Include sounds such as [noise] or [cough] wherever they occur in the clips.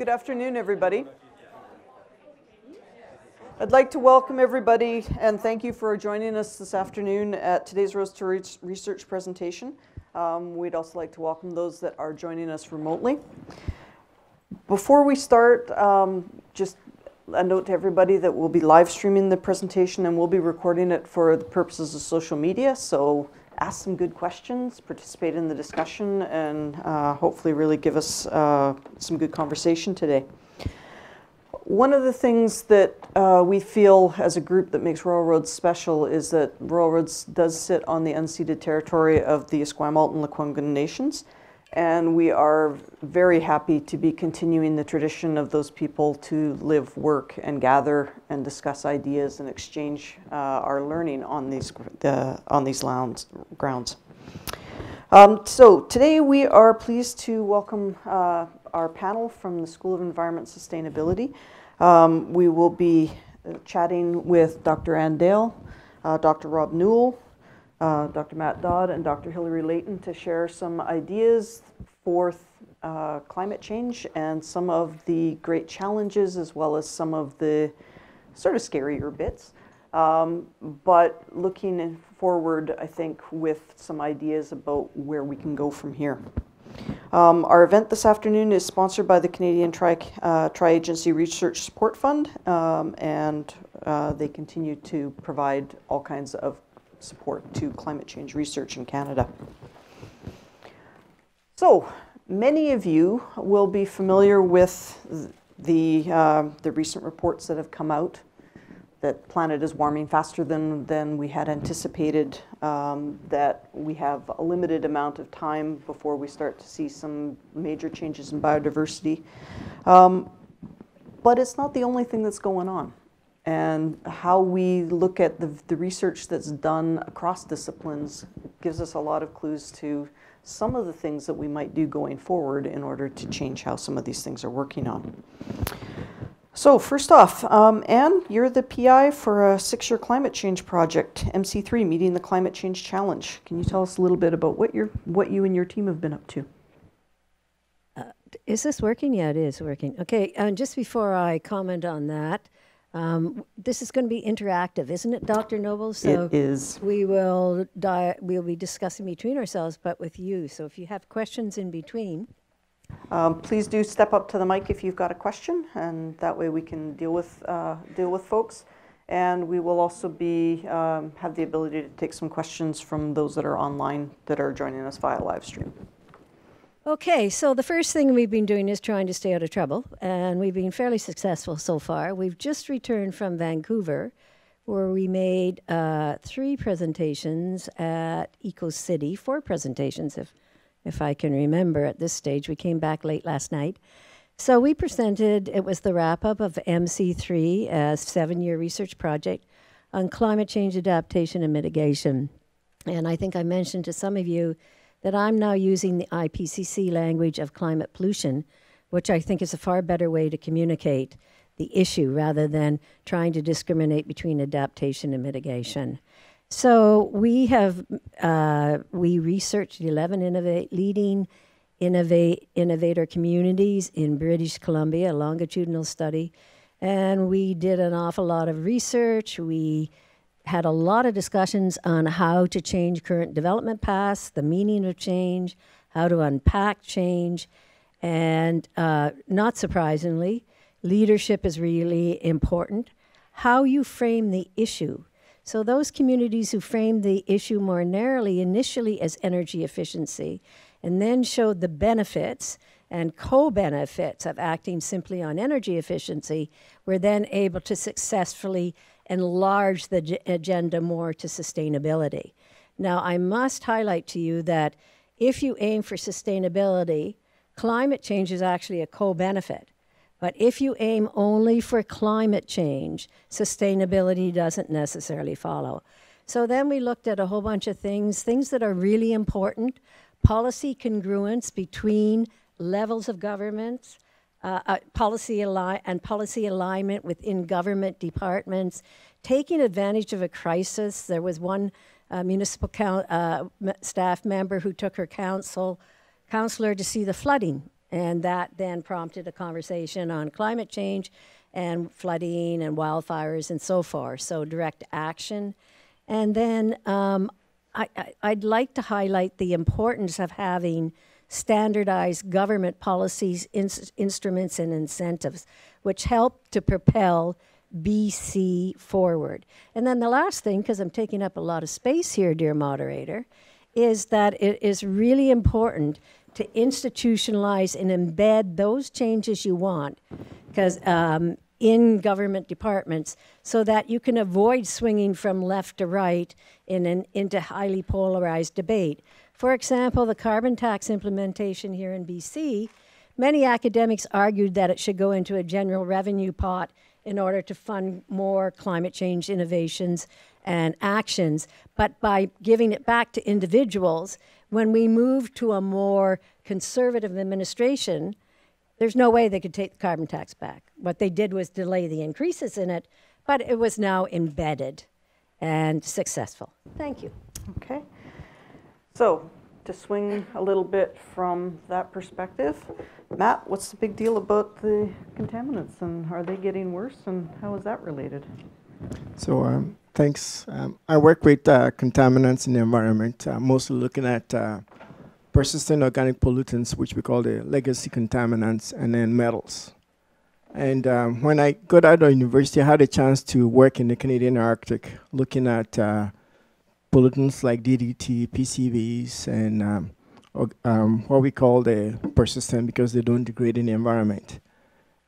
Good afternoon, everybody. I'd like to welcome everybody and thank you for joining us this afternoon at today's Roads to Research presentation. Um, we'd also like to welcome those that are joining us remotely. Before we start, um, just a note to everybody that we'll be live streaming the presentation and we'll be recording it for the purposes of social media. So ask some good questions, participate in the discussion, and uh, hopefully really give us uh, some good conversation today. One of the things that uh, we feel as a group that makes Royal Roads special is that Royal Roads does sit on the unceded territory of the Esquimalt and Lekwungen nations. And we are very happy to be continuing the tradition of those people to live, work, and gather and discuss ideas and exchange uh, our learning on these, on these lounds, grounds. Um, so today we are pleased to welcome uh, our panel from the School of Environment Sustainability. Um, we will be chatting with Dr. Ann Dale, uh, Dr. Rob Newell, uh, Dr. Matt Dodd and Dr. Hilary Leighton to share some ideas for uh, climate change and some of the great challenges as well as some of the sort of scarier bits. Um, but looking forward, I think, with some ideas about where we can go from here. Um, our event this afternoon is sponsored by the Canadian Tri, uh, Tri-Agency Research Support Fund, um, and uh, they continue to provide all kinds of support to climate change research in Canada. So, many of you will be familiar with the, uh, the recent reports that have come out that planet is warming faster than, than we had anticipated, um, that we have a limited amount of time before we start to see some major changes in biodiversity. Um, but it's not the only thing that's going on and how we look at the, the research that's done across disciplines gives us a lot of clues to some of the things that we might do going forward in order to change how some of these things are working on. So first off, um, Ann, you're the PI for a six-year climate change project, MC3, Meeting the Climate Change Challenge. Can you tell us a little bit about what, you what you and your team have been up to? Uh, is this working? Yeah, it is working. Okay, and just before I comment on that, um, this is going to be interactive, isn't it, Dr. Noble? So it is. We will di- we'll be discussing between ourselves, but with you. So if you have questions in between, um, please do step up to the mic if you've got a question, and that way we can deal with uh, deal with folks. And we will also be um, have the ability to take some questions from those that are online that are joining us via live stream. Okay, so the first thing we've been doing is trying to stay out of trouble, and we've been fairly successful so far. We've just returned from Vancouver, where we made uh, three presentations at Ecocity, four presentations, if if I can remember at this stage. We came back late last night. So we presented, it was the wrap up of MC3, a seven year research project on climate change adaptation and mitigation. And I think I mentioned to some of you that I'm now using the IPCC language of climate pollution, which I think is a far better way to communicate the issue rather than trying to discriminate between adaptation and mitigation. So we have uh, we researched 11 innovate, leading innovate, innovator communities in British Columbia, a longitudinal study, and we did an awful lot of research. We had a lot of discussions on how to change current development paths, the meaning of change, how to unpack change, and uh, not surprisingly, leadership is really important. How you frame the issue. So, those communities who framed the issue more narrowly initially as energy efficiency and then showed the benefits and co benefits of acting simply on energy efficiency were then able to successfully enlarge the agenda more to sustainability. Now, I must highlight to you that if you aim for sustainability, climate change is actually a co benefit. But if you aim only for climate change, sustainability doesn't necessarily follow. So then we looked at a whole bunch of things, things that are really important policy congruence between levels of governments, uh, uh, policy ali- and policy alignment within government departments, taking advantage of a crisis. There was one uh, municipal uh, staff member who took her council counselor to see the flooding And that then prompted a conversation on climate change and flooding and wildfires and so forth. So direct action. And then um, I, I, would like to highlight the importance of having standardized government policies, ins- instruments, and incentives, which help to propel BC forward. And then the last thing, because I'm taking up a lot of space here, dear moderator, is that it is really important to institutionalize and embed those changes you want, because um, in government departments, so that you can avoid swinging from left to right in an into highly polarized debate. For example, the carbon tax implementation here in BC, many academics argued that it should go into a general revenue pot in order to fund more climate change innovations and actions. But by giving it back to individuals, when we move to a more conservative administration, there's no way they could take the carbon tax back. What they did was delay the increases in it, but it was now embedded and successful. Thank you. Okay. So, to swing a little bit from that perspective, Matt, what's the big deal about the contaminants and are they getting worse and how is that related? So, um, thanks. Um, I work with uh, contaminants in the environment, uh, mostly looking at uh, persistent organic pollutants, which we call the legacy contaminants, and then metals. And um, when I got out of university, I had a chance to work in the Canadian Arctic, looking at uh, pollutants like DDT, PCBs, and um, um, what we call the persistent because they don't degrade in the environment.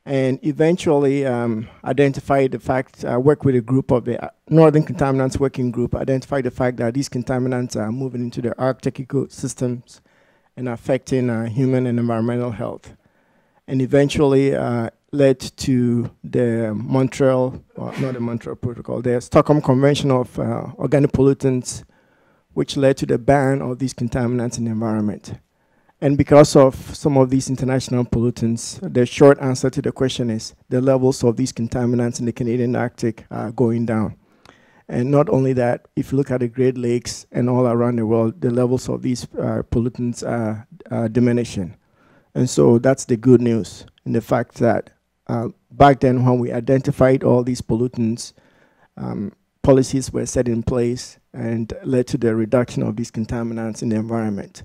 And eventually um, identified the fact, I work with a group of the uh, Northern Contaminants Working Group, identified the fact that these contaminants are moving into the Arctic ecosystems and affecting uh, human and environmental health. And eventually uh, led to the Montreal, not the Montreal Protocol, the Stockholm Convention of uh, Organic Pollutants, which led to the ban of these contaminants in the environment. And because of some of these international pollutants, the short answer to the question is the levels of these contaminants in the Canadian Arctic are going down. And not only that, if you look at the Great Lakes and all around the world, the levels of these uh, pollutants are, are diminishing. And so that's the good news in the fact that uh, back then when we identified all these pollutants, um, policies were set in place and led to the reduction of these contaminants in the environment.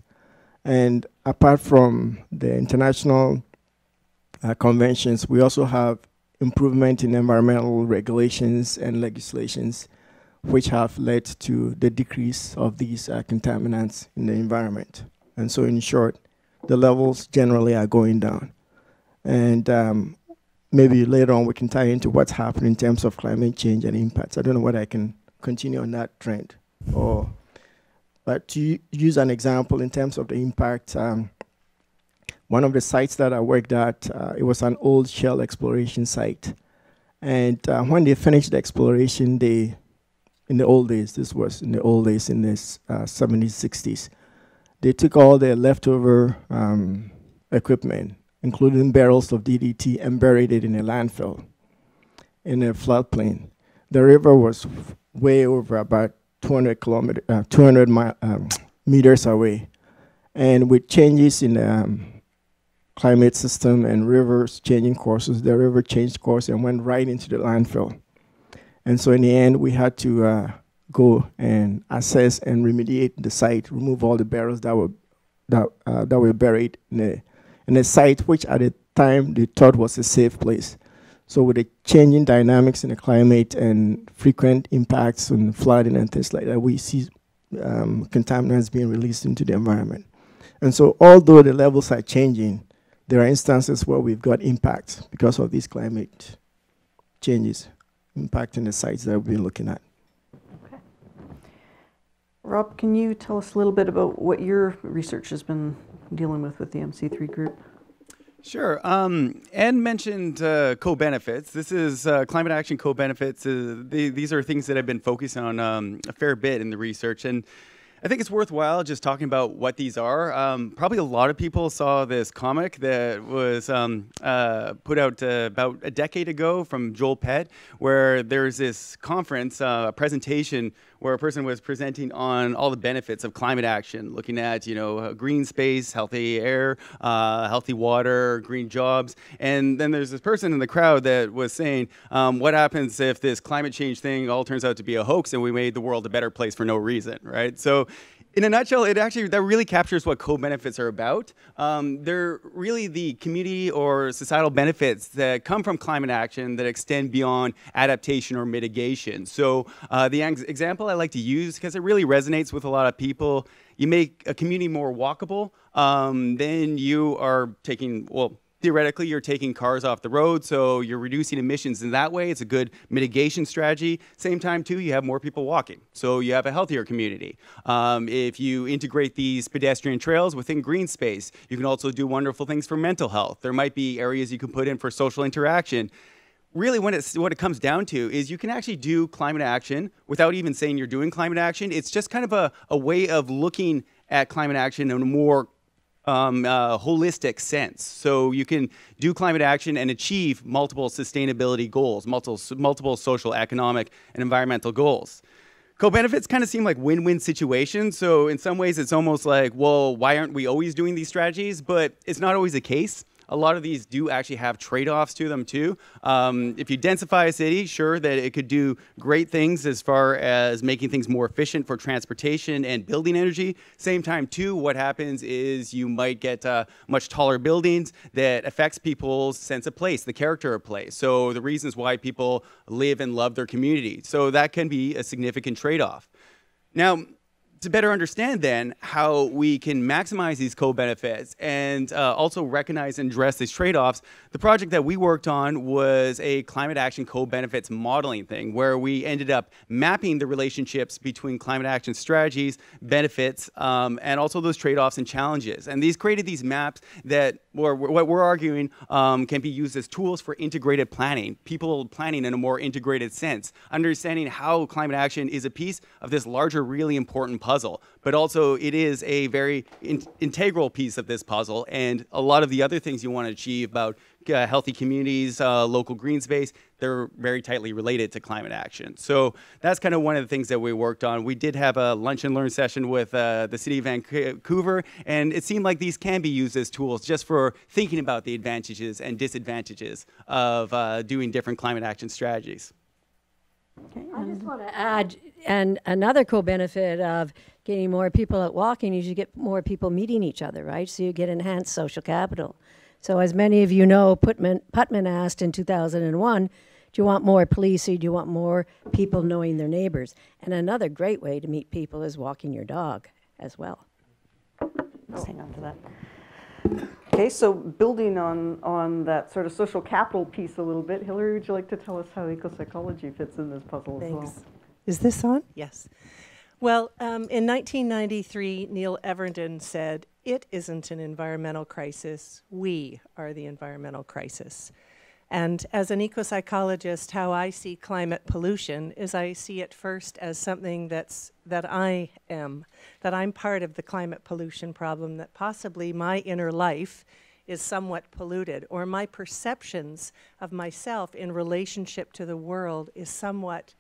And apart from the international uh, conventions, we also have improvement in environmental regulations and legislations which have led to the decrease of these uh, contaminants in the environment. And so in short, the levels generally are going down. And um, maybe later on we can tie into what's happening in terms of climate change and impacts. I don't know whether I can continue on that trend or but to use an example in terms of the impact, um, one of the sites that I worked at, uh, it was an old shell exploration site. And uh, when they finished the exploration, they, in the old days, this was in the old days in the uh, 70s, 60s, they took all the leftover um, equipment including barrels of DDT, and buried it in a landfill in a floodplain. The river was way over about 200 kilometer, uh, 200 mi- um, meters away, and with changes in the um, climate system and rivers changing courses, the river changed course and went right into the landfill. And so in the end, we had to uh, go and assess and remediate the site, remove all the barrels that were that uh, that were buried in the in a site which at the time they thought was a safe place. So with the changing dynamics in the climate and frequent impacts on flooding and things like that, we see um, contaminants being released into the environment. And so although the levels are changing, there are instances where we've got impacts because of these climate changes impacting the sites that we've been looking at. Okay. Rob, can you tell us a little bit about what your research has been dealing with with the MC3 group? Sure. Um, mentioned uh, co-benefits. This is uh, climate action co-benefits. Uh, the, these are things that I've been focusing on um, a fair bit in the research, and I think it's worthwhile just talking about what these are. Um, probably a lot of people saw this comic that was um, uh, put out uh, about a decade ago from Joel Pett, where there's this conference, uh, a presentation where a person was presenting on all the benefits of climate action, looking at you know green space, healthy air, uh, healthy water, green jobs, and then there's this person in the crowd that was saying, um, "What happens if this climate change thing all turns out to be a hoax and we made the world a better place for no reason?" Right? So in a nutshell, it actually that really captures what co-benefits are about. Um, they're really the community or societal benefits that come from climate action that extend beyond adaptation or mitigation. So uh, the example I like to use because it really resonates with a lot of people. You make a community more walkable, um, then you are taking well theoretically you're taking cars off the road so you're reducing emissions in that way. It's a good mitigation strategy. Same time too you have more people walking so you have a healthier community. Um, if you integrate these pedestrian trails within green space you can also do wonderful things for mental health. There might be areas you can put in for social interaction. Really when it's what it comes down to is you can actually do climate action without even saying you're doing climate action. It's just kind of a, a way of looking at climate action in a more um, uh, holistic sense. So you can do climate action and achieve multiple sustainability goals, multiple, multiple social, economic, and environmental goals. Co-benefits kind of seem like win-win situations. So in some ways, it's almost like, well, why aren't we always doing these strategies? But it's not always the case a lot of these do actually have trade-offs to them too. Um, if you densify a city, sure that it could do great things as far as making things more efficient for transportation and building energy. Same time too, what happens is you might get uh, much taller buildings that affects people's sense of place, the character of place. So the reasons why people live and love their community. So that can be a significant trade-off. Now, to better understand then how we can maximize these co-benefits and uh, also recognize and address these trade-offs, the project that we worked on was a climate action co-benefits modeling thing where we ended up mapping the relationships between climate action strategies, benefits, um, and also those trade-offs and challenges. And these created these maps that or what we're arguing um, can be used as tools for integrated planning, people planning in a more integrated sense, understanding how climate action is a piece of this larger, really important puzzle, but also it is a very in integral piece of this puzzle. And a lot of the other things you want to achieve about uh, healthy communities, uh, local green space, they're very tightly related to climate action. So that's kind of one of the things that we worked on. We did have a lunch and learn session with uh, the city of Vancouver, and it seemed like these can be used as tools just for thinking about the advantages and disadvantages of uh, doing different climate action strategies. Okay, I just want to add, and another co-benefit of getting more people out walking is you get more people meeting each other, right? So you get enhanced social capital. So as many of you know, Putnam, Putnam asked in 2001, do you want more police or do you want more people knowing their neighbors? And another great way to meet people is walking your dog as well. Let's hang on to that. Okay, so building on, on that sort of social capital piece a little bit, Hilary, would you like to tell us how eco psychology fits in this puzzle Thanks. as well? Is this on? Yes. Well, um, in 1993, Neil Evernden said, It isn't an environmental crisis, we are the environmental crisis. And as an ecopsychologist, how I see climate pollution is I see it first as something that's that I am, that I'm part of the climate pollution problem, that possibly my inner life is somewhat polluted, or my perceptions of myself in relationship to the world is somewhat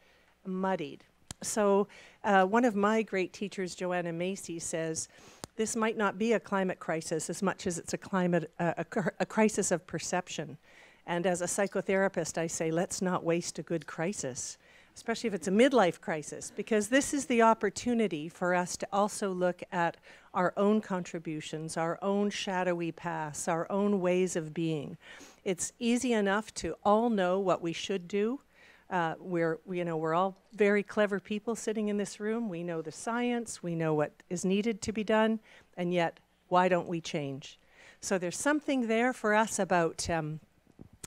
muddied. So uh, one of my great teachers, Joanna Macy, says, this might not be a climate crisis as much as it's a climate, uh, a, a crisis of perception. And as a psychotherapist, I say, let's not waste a good crisis, especially if it's a midlife crisis, because this is the opportunity for us to also look at our own contributions, our own shadowy paths, our own ways of being. It's easy enough to all know what we should do, uh, we're, you know, we're all very clever people sitting in this room. We know the science, we know what is needed to be done, and yet, why don't we change? So there's something there for us about, um,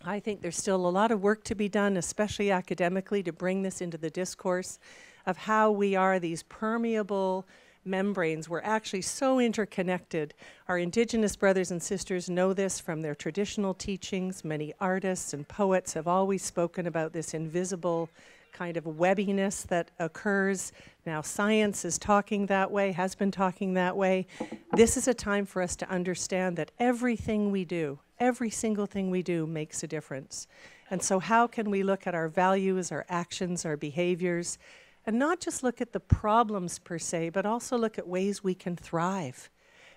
I think there's still a lot of work to be done, especially academically, to bring this into the discourse of how we are these permeable, membranes were actually so interconnected. Our indigenous brothers and sisters know this from their traditional teachings. Many artists and poets have always spoken about this invisible kind of webbiness that occurs. Now, science is talking that way, has been talking that way. This is a time for us to understand that everything we do, every single thing we do, makes a difference. And so, how can we look at our values, our actions, our behaviors, and not just look at the problems per se, but also look at ways we can thrive.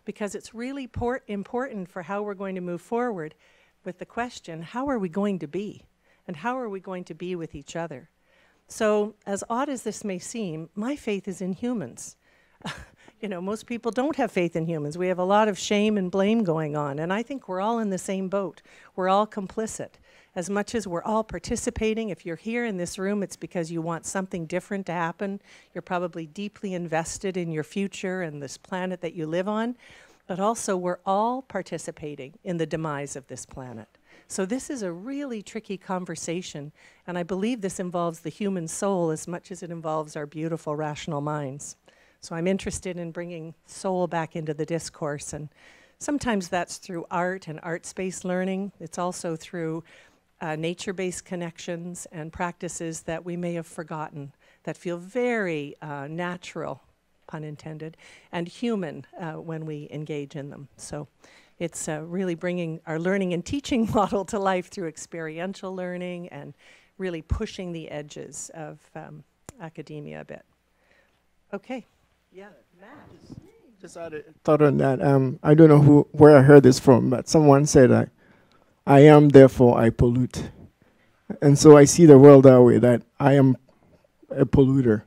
Because it's really por- important for how we're going to move forward with the question how are we going to be? And how are we going to be with each other? So, as odd as this may seem, my faith is in humans. [laughs] you know, most people don't have faith in humans. We have a lot of shame and blame going on, and I think we're all in the same boat. We're all complicit. As much as we're all participating, if you're here in this room, it's because you want something different to happen. You're probably deeply invested in your future and this planet that you live on, but also we're all participating in the demise of this planet. So, this is a really tricky conversation, and I believe this involves the human soul as much as it involves our beautiful rational minds. So, I'm interested in bringing soul back into the discourse, and sometimes that's through art and art space learning. It's also through uh, nature based connections and practices that we may have forgotten that feel very uh, natural, pun intended, and human uh, when we engage in them. So, it's uh, really bringing our learning and teaching [laughs] model to life through experiential learning and really pushing the edges of um, academia a bit. Okay. Yeah, Matt. Just add a thought on that. Um, I don't know who where I heard this from, but someone said I, I am therefore I pollute, and so I see the world that way. That I am a polluter,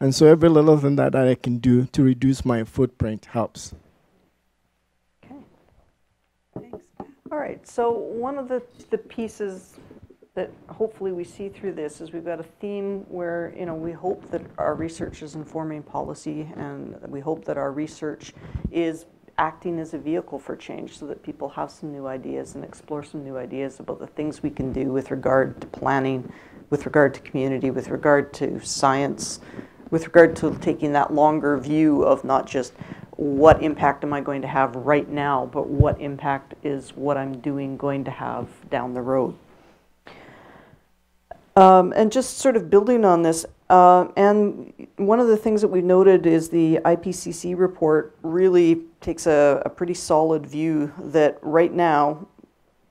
and so every little thing that, that I can do to reduce my footprint helps. Okay. Thanks. All right, so one of the, the pieces that hopefully we see through this is we've got a theme where, you know, we hope that our research is informing policy and we hope that our research is acting as a vehicle for change so that people have some new ideas and explore some new ideas about the things we can do with regard to planning, with regard to community, with regard to science, with regard to taking that longer view of not just what impact am I going to have right now, but what impact is what I'm doing going to have down the road. Um, and just sort of building on this, uh, and one of the things that we've noted is the IPCC report really takes a, a pretty solid view that right now,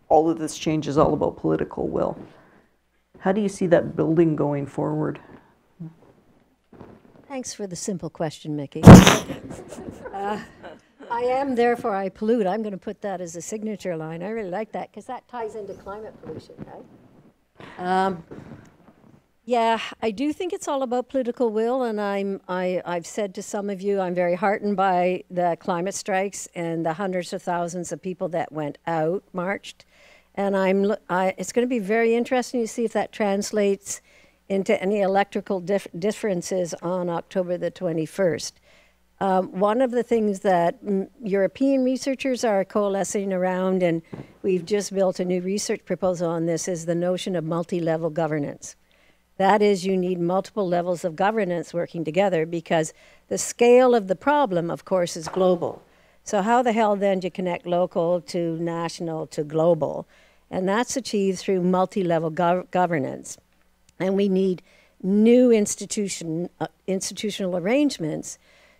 all of this change is all about political will. How do you see that building going forward? Thanks for the simple question, Mickie. [laughs] uh, I am, therefore I pollute. I'm going to put that as a signature line. I really like that because that ties into climate pollution, right? Um, yeah, I do think it's all about political will, and I'm I, I've said to some of you, I'm very heartened by the climate strikes and the hundreds of thousands of people that went out, marched, and I'm I, it's going to be very interesting to see if that translates into any electrical dif- differences on October the 21st. Um, one of the things that European researchers are coalescing around, and we've just built a new research proposal on this, is the notion of multi level governance. That is, you need multiple levels of governance working together because the scale of the problem, of course, is global. So, how the hell then do you connect local to national to global? And that's achieved through multi level gov- governance and we need new institution, uh, institutional arrangements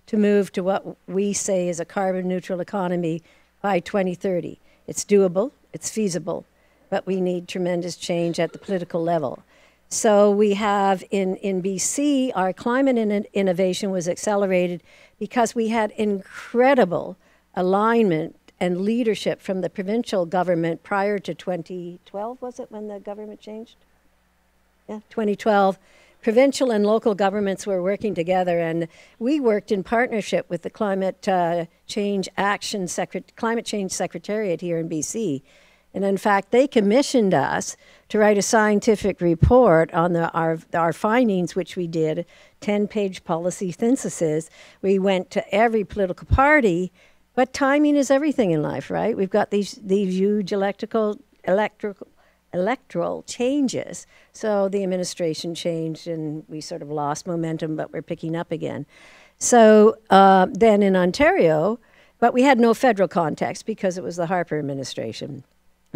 to move to what we say is a carbon neutral economy by 2030. It's doable, it's feasible, but we need tremendous change at the political level. So we have in, in BC, our climate in innovation was accelerated because we had incredible alignment and leadership from the provincial government prior to 2012, was it when the government changed? yeah, 2012, provincial and local governments were working together, and we worked in partnership with the Climate uh, Change Action Secret- Climate Change Secretariat here in BC. And in fact, they commissioned us to write a scientific report on the, our, our findings, which we did, 10 page policy synthesis. We went to every political party, but timing is everything in life, right? We've got these, these huge electrical, electrical electoral changes. So the administration changed and we sort of lost momentum, but we're picking up again. So uh, then in Ontario, but we had no federal context because it was the Harper administration.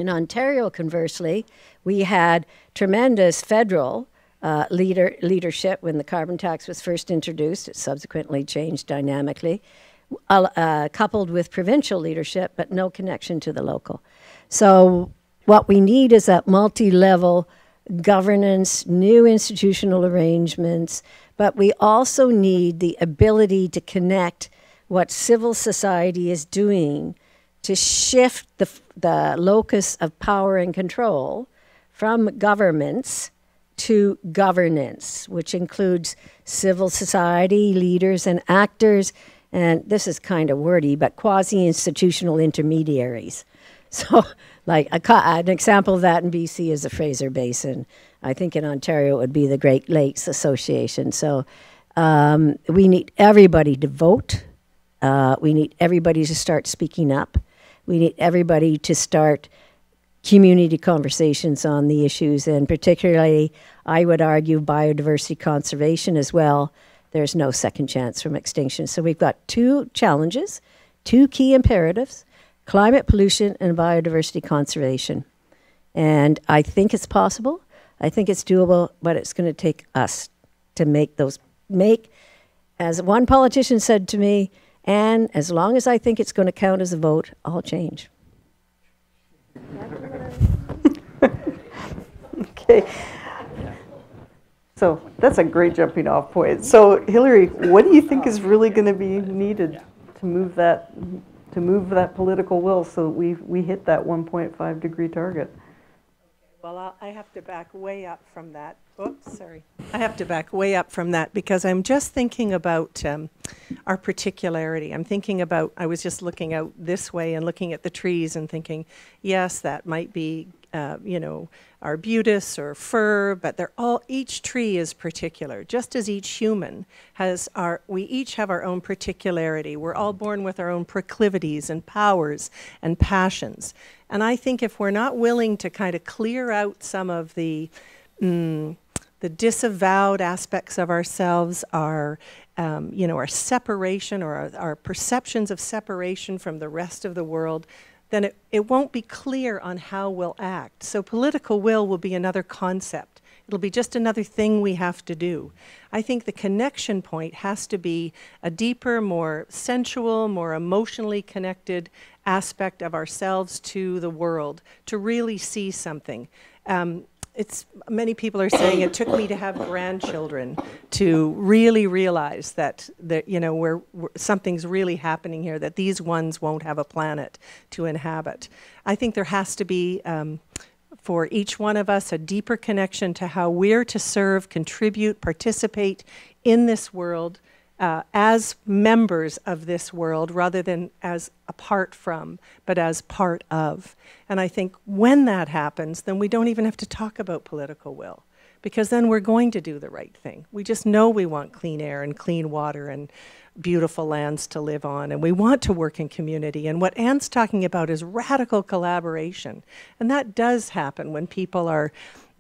In Ontario, conversely, we had tremendous federal uh, leader, leadership when the carbon tax was first introduced. It subsequently changed dynamically, uh, uh coupled with provincial leadership, but no connection to the local. So what we need is that multi level governance, new institutional arrangements, but we also need the ability to connect what civil society is doing to shift the, the locus of power and control from governments to governance, which includes civil society leaders and actors, and this is kind of wordy, but quasi institutional intermediaries. [laughs] So, like a, an example of that in BC is the Fraser Basin. I think in Ontario it would be the Great Lakes Association. So, um, we need everybody to vote. Uh, we need everybody to start speaking up. We need everybody to start community conversations on the issues, and particularly, I would argue, biodiversity conservation as well. There's no second chance from extinction. So we've got two challenges, two key imperatives climate pollution and biodiversity conservation. And I think it's possible. I think it's doable, but it's going to take us to make those, make, as one politician said to me, and as long as I think it's going to count as a vote, I'll change. [laughs] Okay. So that's a great jumping off point. So Hilary, what do you think is really going to be needed to move that to move that political will so we we hit that 1.5 degree target? Well, I'll, I have to back way up from that. Oops, sorry. I have to back way up from that because I'm just thinking about um, our particularity. I'm thinking about, I was just looking out this way and looking at the trees and thinking, yes, that might be, uh, you know, arbutus or fir, but they're all, each tree is particular, just as each human has our, we each have our own particularity. We're all born with our own proclivities and powers and passions. And I think if we're not willing to kind of clear out some of the, mm, the disavowed aspects of ourselves, our, um, you know, our separation or our, our perceptions of separation from the rest of the world, then it, it won't be clear on how we'll act. So political will will be another concept. It'll be just another thing we have to do. I think the connection point has to be a deeper, more sensual, more emotionally connected aspect of ourselves to the world to really see something. Um, it's many people are saying it took me to have grandchildren to really realize that that you know where something's really happening here that these ones won't have a planet to inhabit. I think there has to be um, for each one of us a deeper connection to how we're to serve contribute participate in this world uh, as members of this world rather than as apart from, but as part of. And I think when that happens, then we don't even have to talk about political will because then we're going to do the right thing. We just know we want clean air and clean water and beautiful lands to live on, and we want to work in community. And what Ann's talking about is radical collaboration. And that does happen when people are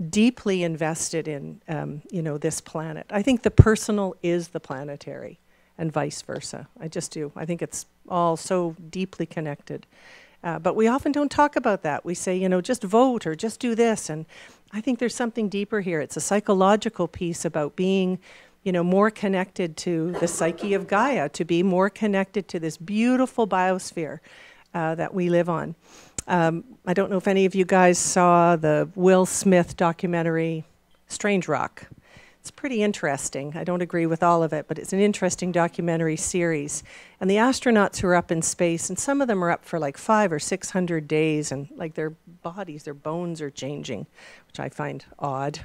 deeply invested in um, you know this planet. I think the personal is the planetary, and vice versa. I just do. I think it's all so deeply connected. Uh, but we often don't talk about that. We say, you know, just vote or just do this. And I think there's something deeper here. It's a psychological piece about being, you know, more connected to the psyche of Gaia, to be more connected to this beautiful biosphere uh, that we live on. Um, I don't know if any of you guys saw the Will Smith documentary, Strange Rock. It's pretty interesting. I don't agree with all of it, but it's an interesting documentary series. And the astronauts who are up in space, and some of them are up for like five or six hundred days, and like their bodies, their bones are changing, which I find odd.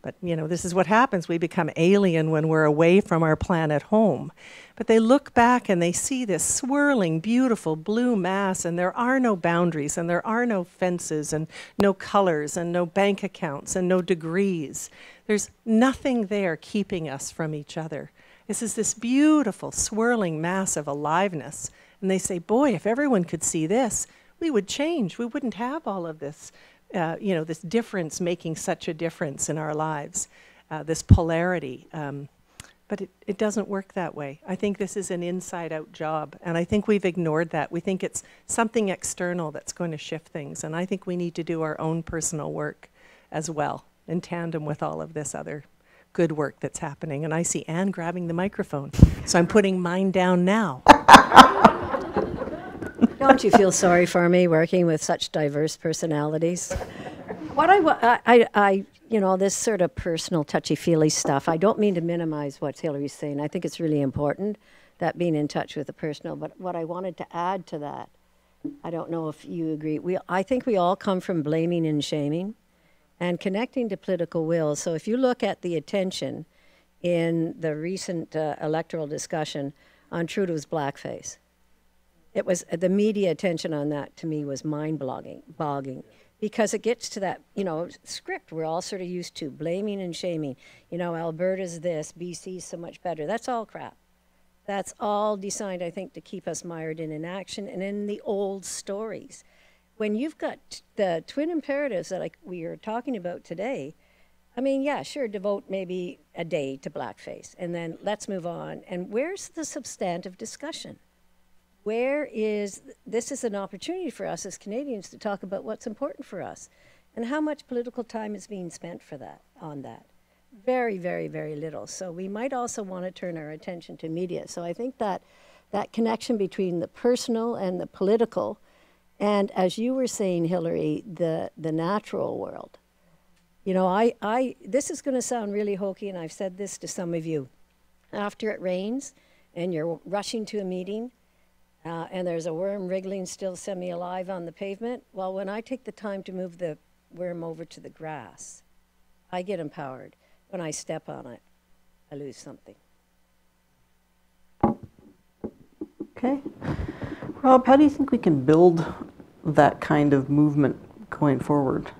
But you know, this is what happens. We become alien when we're away from our planet home. But they look back and they see this swirling, beautiful blue mass, and there are no boundaries, and there are no fences, and no colors, and no bank accounts, and no degrees. There's nothing there keeping us from each other. This is this beautiful, swirling mass of aliveness. And they say, boy, if everyone could see this, we would change. We wouldn't have all of this, uh, you know, this difference making such a difference in our lives, uh, this polarity. Um, but it, it doesn't work that way. I think this is an inside out job, and I think we've ignored that. We think it's something external that's going to shift things, and I think we need to do our own personal work as well, in tandem with all of this other good work that's happening. And I see Ann grabbing the microphone, so I'm putting mine down now. Don't you feel sorry for me working with such diverse personalities? What I, I, I, you know, this sort of personal, touchy feely stuff. I don't mean to minimize what Hilary's saying. I think it's really important that being in touch with the personal. But what I wanted to add to that, I don't know if you agree. We, I think we all come from blaming and shaming and connecting to political will. So if you look at the attention in the recent uh, electoral discussion on Trudeau's blackface, it was the media attention on that to me was mind blogging, bogging because it gets to that you know script we're all sort of used to blaming and shaming. You know alberta's this bc's so much better. That's all crap. That's all designed i think to keep us mired in inaction and in the old stories when you've got the twin imperatives that we are talking about today i mean yeah sure devote maybe a day to blackface and then let's move on. And where's the substantive discussion? Where is this is an opportunity for us as Canadians to talk about what's important for us and how much political time is being spent for that on that? Very very very little. So we might also want to turn our attention to media. So i think that that connection between the personal and the political and as you were saying hilary the the natural world you know i i this is going to sound really hokey and i've said this to some of you after it rains and you're rushing to a meeting uh, and there's a worm wriggling still semi alive on the pavement. Well, when I take the time to move the worm over to the grass, I get empowered. When I step on it, I lose something. Okay. Rob, how do you think we can build that kind of movement going forward?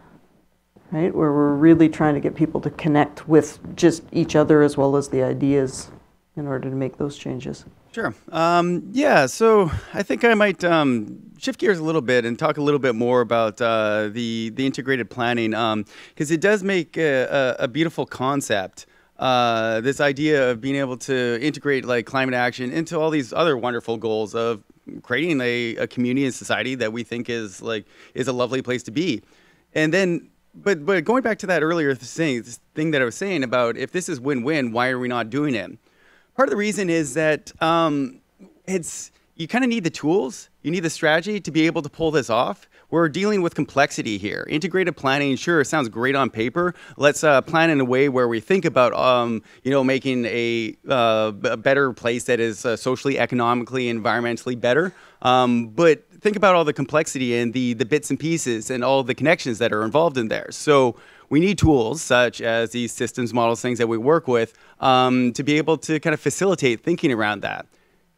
Right? Where we're really trying to get people to connect with just each other as well as the ideas in order to make those changes. Sure. Um, yeah. So I think I might um, shift gears a little bit and talk a little bit more about uh, the the integrated planning because um, it does make a, a, a beautiful concept. Uh, this idea of being able to integrate like climate action into all these other wonderful goals of creating a, a community and society that we think is like is a lovely place to be, and then but but going back to that earlier thing, thing that I was saying about if this is win-win, why are we not doing it? Part of the reason is that um, it's you kind of need the tools, you need the strategy to be able to pull this off. We're dealing with complexity here. Integrated planning, sure, sounds great on paper. Let's uh, plan in a way where we think about, um, you know, making a, uh, a, better place that is uh, socially, economically, environmentally better. Um, but think about all the complexity and the the bits and pieces and all the connections that are involved in there. So we need tools such as these systems models, things that we work with, um, to be able to kind of facilitate thinking around that.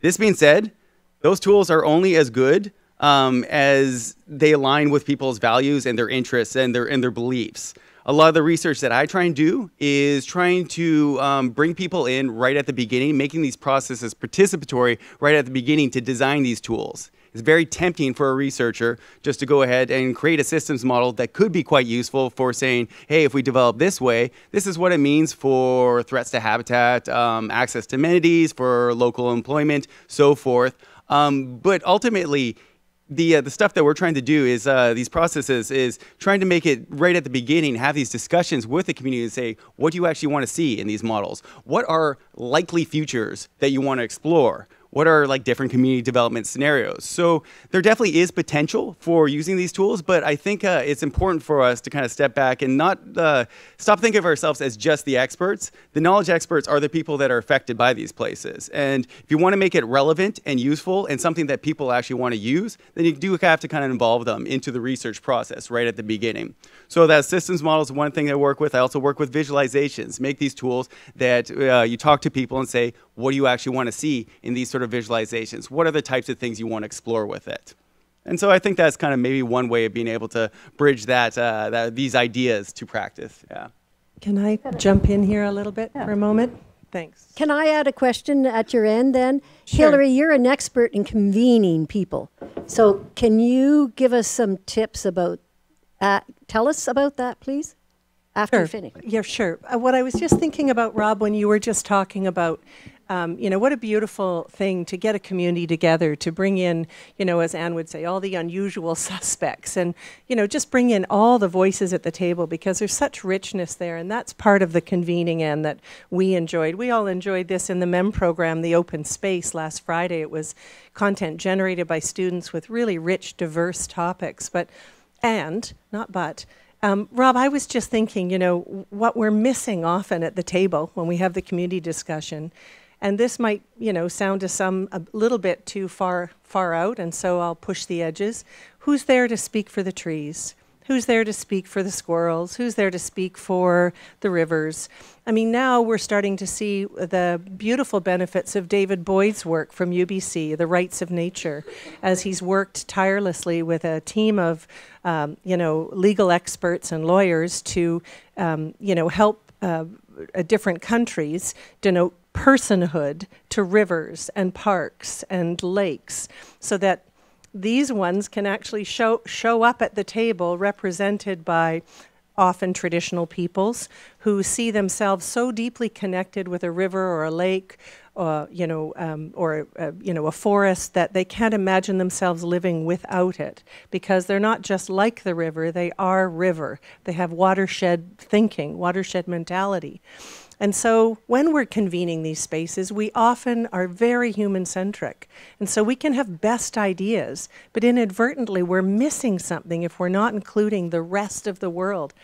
This being said, those tools are only as good um, as they align with people's values and their interests and their and their beliefs. A lot of the research that I try and do is trying to um, bring people in right at the beginning, making these processes participatory right at the beginning to design these tools. It's very tempting for a researcher just to go ahead and create a systems model that could be quite useful for saying, hey, if we develop this way, this is what it means for threats to habitat, um, access to amenities, for local employment, so forth. Um, but ultimately, the uh, the stuff that we're trying to do is uh, these processes is trying to make it right at the beginning have these discussions with the community and say what do you actually want to see in these models? What are likely futures that you want to explore what are like different community development scenarios. So there definitely is potential for using these tools, but I think uh, it's important for us to kind of step back and not uh, stop thinking of ourselves as just the experts. The knowledge experts are the people that are affected by these places. And if you want to make it relevant and useful and something that people actually want to use, then you do have to kind of involve them into the research process right at the beginning. So that systems model is one thing I work with. I also work with visualizations, make these tools that uh, you talk to people and say, what do you actually want to see in these sort of visualizations? What are the types of things you want to explore with it? And so I think that's kind of maybe one way of being able to bridge that, uh, that these ideas to practice. Yeah. Can I jump in here a little bit yeah. for a moment? Thanks. Can I add a question at your end then? Sure. Hilary, you're an expert in convening people. So can you give us some tips about, uh, tell us about that, please? After sure. you finish. Yeah, sure. Uh, what I was just thinking about, Rob, when you were just talking about um, you know, what a beautiful thing to get a community together, to bring in, you know, as Ann would say, all the unusual [laughs] suspects and, you know, just bring in all the voices at the table because there's such richness there. And that's part of the convening and that we enjoyed. We all enjoyed this in the MEM program, the open space last Friday. It was content generated by students with really rich, diverse topics. But, and, not but, Um, Rob, I was just thinking, you know, what we're missing often at the table when we have the community discussion, and this might, you know, sound to some a little bit too far far out, and so I'll push the edges. Who's there to speak for the trees? Who's there to speak for the squirrels? Who's there to speak for the rivers? I mean, now we're starting to see the beautiful benefits of David Boyd's work from UBC, The Rights of Nature, as he's worked tirelessly with a team of, um, you know, legal experts and lawyers to, um, you know, help uh, different countries denote personhood to rivers and parks and lakes so that these ones can actually show, show up at the table represented by often traditional peoples who see themselves so deeply connected with a river or a lake uh, you know, um, or uh, you know, a forest that they can't imagine themselves living without it because they're not just like the river; they are river. They have watershed thinking, watershed mentality. And so when we're convening these spaces, we often are very human centric. And so we can have best ideas, but inadvertently we're missing something if we're not including the rest of the world.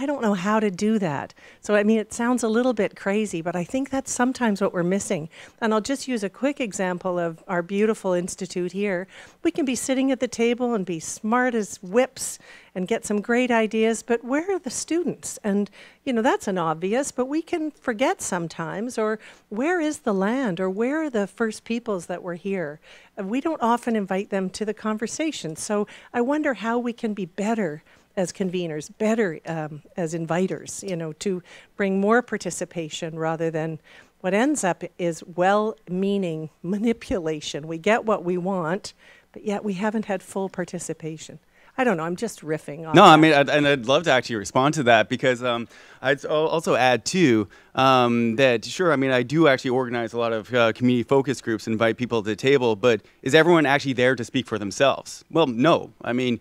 I don't know how to do that. So, I mean, it sounds a little bit crazy, but I think that's sometimes what we're missing. And I'll just use a quick example of our beautiful institute here. We can be sitting at the table and be smart as whips and get some great ideas, but where are the students? And, you know, that's an obvious, but we can forget sometimes, or where is the land, or where are the first peoples that were here? We don't often invite them to the conversation. So I wonder how we can be better as conveners, better um, as inviters, you know, to bring more participation rather than what ends up is well meaning manipulation. We get what we want, but yet we haven't had full participation. I don't know. I'm just riffing on. No, that. I mean, I'd, and I'd love to actually respond to that because um, I'd also add too um, that sure, I mean, I do actually organize a lot of uh, community focus groups, invite people to the table, but is everyone actually there to speak for themselves? Well, no. I mean,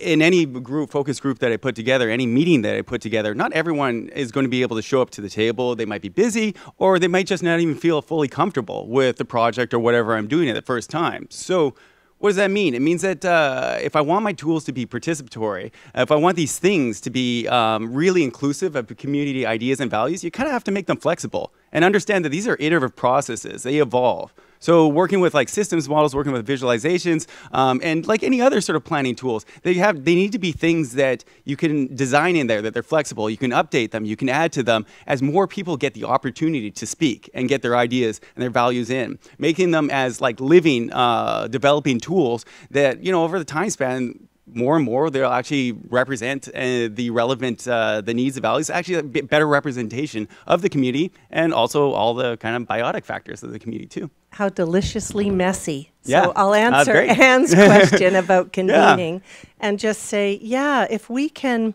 in any group focus group that I put together, any meeting that I put together, not everyone is going to be able to show up to the table. They might be busy, or they might just not even feel fully comfortable with the project or whatever I'm doing at the first time. So what does that mean? It means that uh, if I want my tools to be participatory, if I want these things to be um, really inclusive of community ideas and values, you kind of have to make them flexible and understand that these are iterative processes. They evolve. So working with like systems models, working with visualizations, um, and like any other sort of planning tools, they have they need to be things that you can design in there that they're flexible. You can update them, you can add to them as more people get the opportunity to speak and get their ideas and their values in, making them as like living, uh, developing tools that you know over the time span more and more they'll actually represent uh, the relevant uh, the needs and values actually a better representation of the community and also all the kind of biotic factors of the community too how deliciously messy. So Yeah, i'll answer great. [laughs] Ann's [laughs] question about convening [laughs] and just say yeah if we can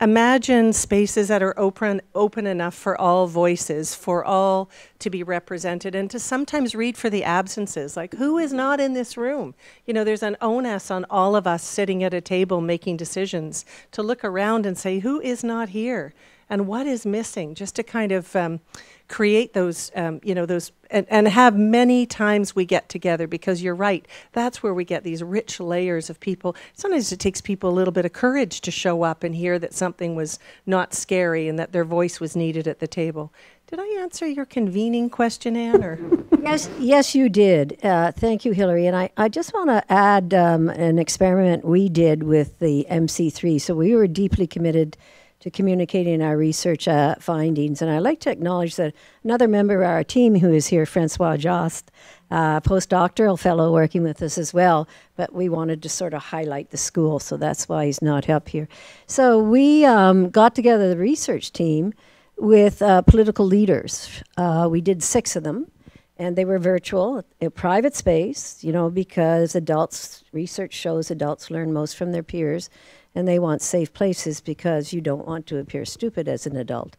imagine spaces that are open open enough for all voices for all to be represented and to sometimes read for the absences. Like who is not in this room? You know there's an onus on all of us sitting at a table making decisions to look around and say who is not here? And what is missing? Just to kind of um, create those um, you know those and, and have many times we get together because you're right that's where we get these rich layers of people sometimes it takes people a little bit of courage to show up and hear that something was not scary and that their voice was needed at the table did i answer your convening question Ann or Yes, yes, you did. Uh, thank you, Hilary. And I, I just want to add um, an experiment we did with the MC3. So we were deeply committed to communicating our research uh, findings. And I'd like to acknowledge that another member of our team who is here, Francois Jost, uh, postdoctoral fellow working with us as well, but we wanted to sort of highlight the school, so that's why he's not up here. So we um, got together the research team with uh, political leaders. Uh, we did six of them and they were virtual, a private space, you know, because adults, research shows adults learn most from their peers, and they want safe places because you don't want to appear stupid as an adult.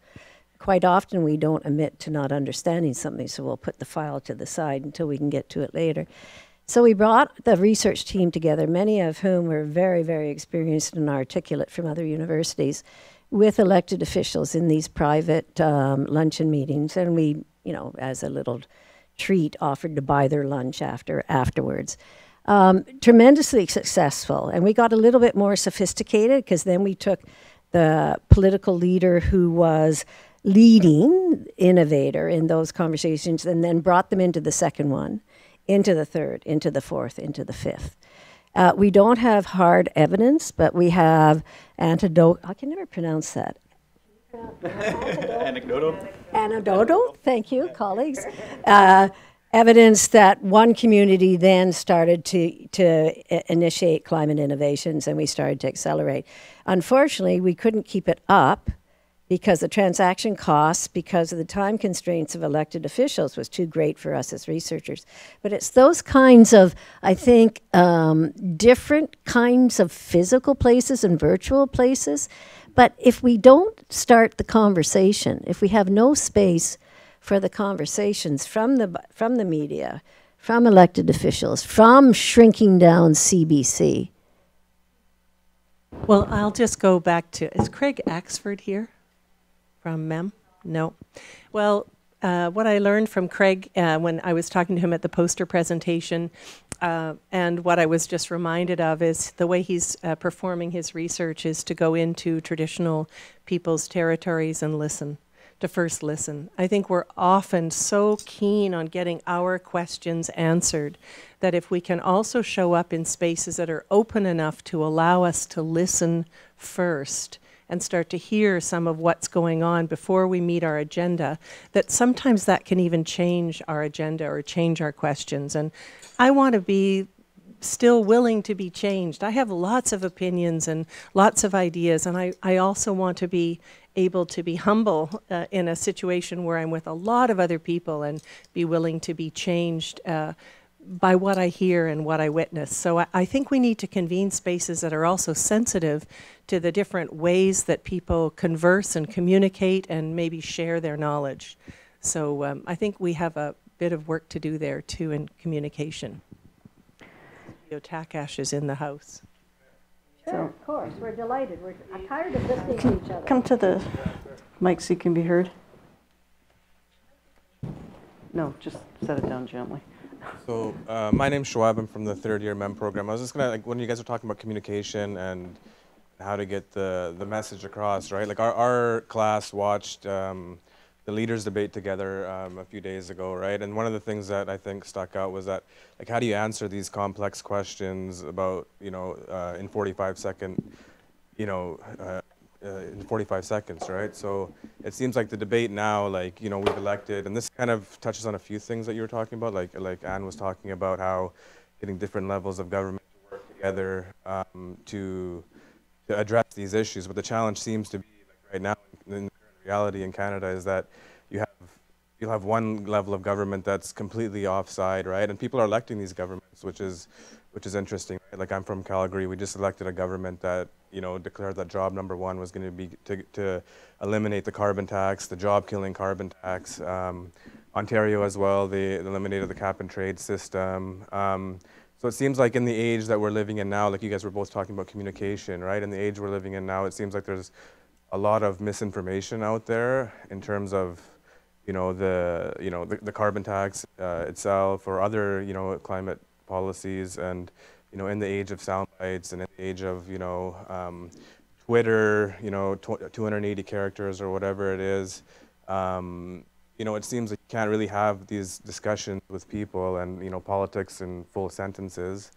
Quite often, we don't admit to not understanding something, so we'll put the file to the side until we can get to it later. So we brought the research team together, many of whom were very, very experienced and articulate from other universities, with elected officials in these private um, luncheon meetings, and we, you know, as a little treat offered to buy their lunch after afterwards. Um, tremendously successful, and we got a little bit more sophisticated because then we took the political leader who was leading innovator in those conversations and then brought them into the second one, into the third, into the fourth, into the fifth. Uh, we don't have hard evidence, but we have antidote. I can never pronounce that. [laughs] Anecdotal. Anecdotal, thank you, colleagues. Uh, evidence that one community then started to, to initiate climate innovations and we started to accelerate. Unfortunately, we couldn't keep it up because the transaction costs, because of the time constraints of elected officials, was too great for us as researchers. But it's those kinds of, I think, um, different kinds of physical places and virtual places. But if we don't start the conversation, if we have no space for the conversations from the from the media, from elected officials, from shrinking down CBC, Well, I'll just go back to, is Craig Axford here from MEM? No. Well, uh, what I learned from Craig uh, when I was talking to him at the poster presentation, uh, and what I was just reminded of is the way he's uh, performing his research is to go into traditional people's territories and listen, to first listen. I think we're often so keen on getting our questions answered that if we can also show up in spaces that are open enough to allow us to listen first and start to hear some of what's going on before we meet our agenda, that sometimes that can even change our agenda or change our questions. And I want to be still willing to be changed. I have lots of opinions and lots of ideas, and I, I also want to be able to be humble uh, in a situation where I'm with a lot of other people and be willing to be changed. Uh, by what I hear and what I witness. So I, I think we need to convene spaces that are also sensitive to the different ways that people converse and communicate and maybe share their knowledge. So um, I think we have a bit of work to do there too in communication. Theo Takash is in the house. Sure, of course. We're delighted. We're I'm tired of listening to each other. Come to the mic so you can be heard. No, just set it down gently. So uh, my name's Shoaib. I'm from the third year MEM program. I was just gonna like when you guys were talking about communication and how to get the the message across, right? Like our our class watched um, the leaders debate together um, a few days ago, right? And one of the things that I think stuck out was that like how do you answer these complex questions about you know uh, in 45 second you know, uh, uh, in 45 seconds, right? So it seems like the debate now, like you know, we've elected, and this kind of touches on a few things that you were talking about, like like Ann was talking about how getting different levels of government to work together um, to to address these issues. But the challenge seems to be like right now in reality in Canada is that you have you'll have one level of government that's completely offside, right? And people are electing these governments, which is which is interesting. Right? Like I'm from Calgary, we just elected a government that you know declared that job number one was going to be to, to eliminate the carbon tax, the job-killing carbon tax. Um, Ontario as well, they eliminated the cap and trade system. Um, so it seems like in the age that we're living in now, like you guys were both talking about communication, right? In the age we're living in now, it seems like there's a lot of misinformation out there in terms of you know the you know the, the carbon tax uh, itself or other you know climate policies and you know in the age of sound bites and in the age of you know um, Twitter you know tw- 280 characters or whatever it is um, you know it seems like you can't really have these discussions with people and you know politics in full sentences.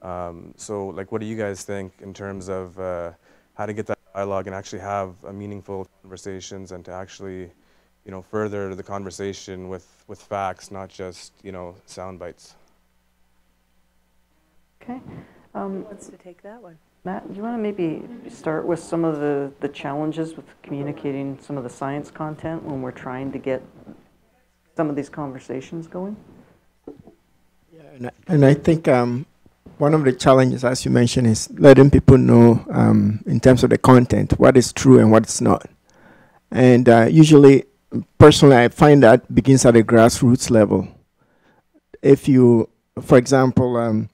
Um, so like what do you guys think in terms of uh, how to get that dialogue and actually have a meaningful conversations and to actually you know, further the conversation with, with facts, not just, you know, sound bites. Okay. Um, Wants to take that one? Matt, you want to maybe start with some of the, the challenges with communicating some of the science content when we're trying to get some of these conversations going? And I, and I think um, one of the challenges, as you mentioned, is letting people know um, in terms of the content what is true and what is not. And uh, usually, personally, I find that begins at a grassroots level. If you, for example, um,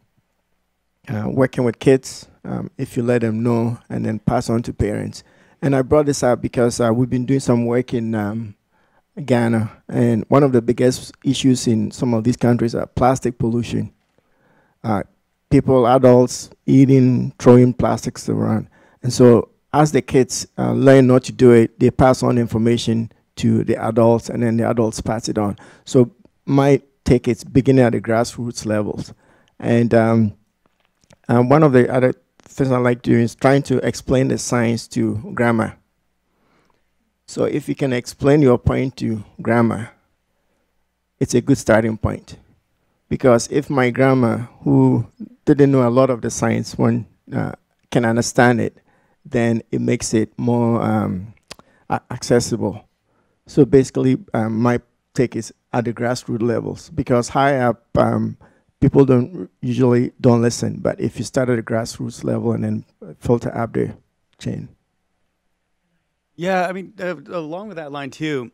uh, working with kids, um, if you let them know and then pass on to parents. And I brought this up because uh, we've been doing some work in um, Ghana, and one of the biggest issues in some of these countries are plastic pollution. People, adults, eating, throwing plastics around, and so as the kids uh, learn not to do it, they pass on information to the adults, and then the adults pass it on. So my take is beginning at the grassroots levels, and um, and one of the other things I like doing is trying to explain the science to grandma. So if you can explain your point to grandma, it's a good starting point. Because if my grandma, who didn't know a lot of the science, one uh, can understand it, then it makes it more um, accessible. So basically, um, my take is at the grassroots levels because high up, um, people don't usually don't listen. But if you start at the grassroots level and then filter up the chain. Yeah, I mean, uh, along with that line too.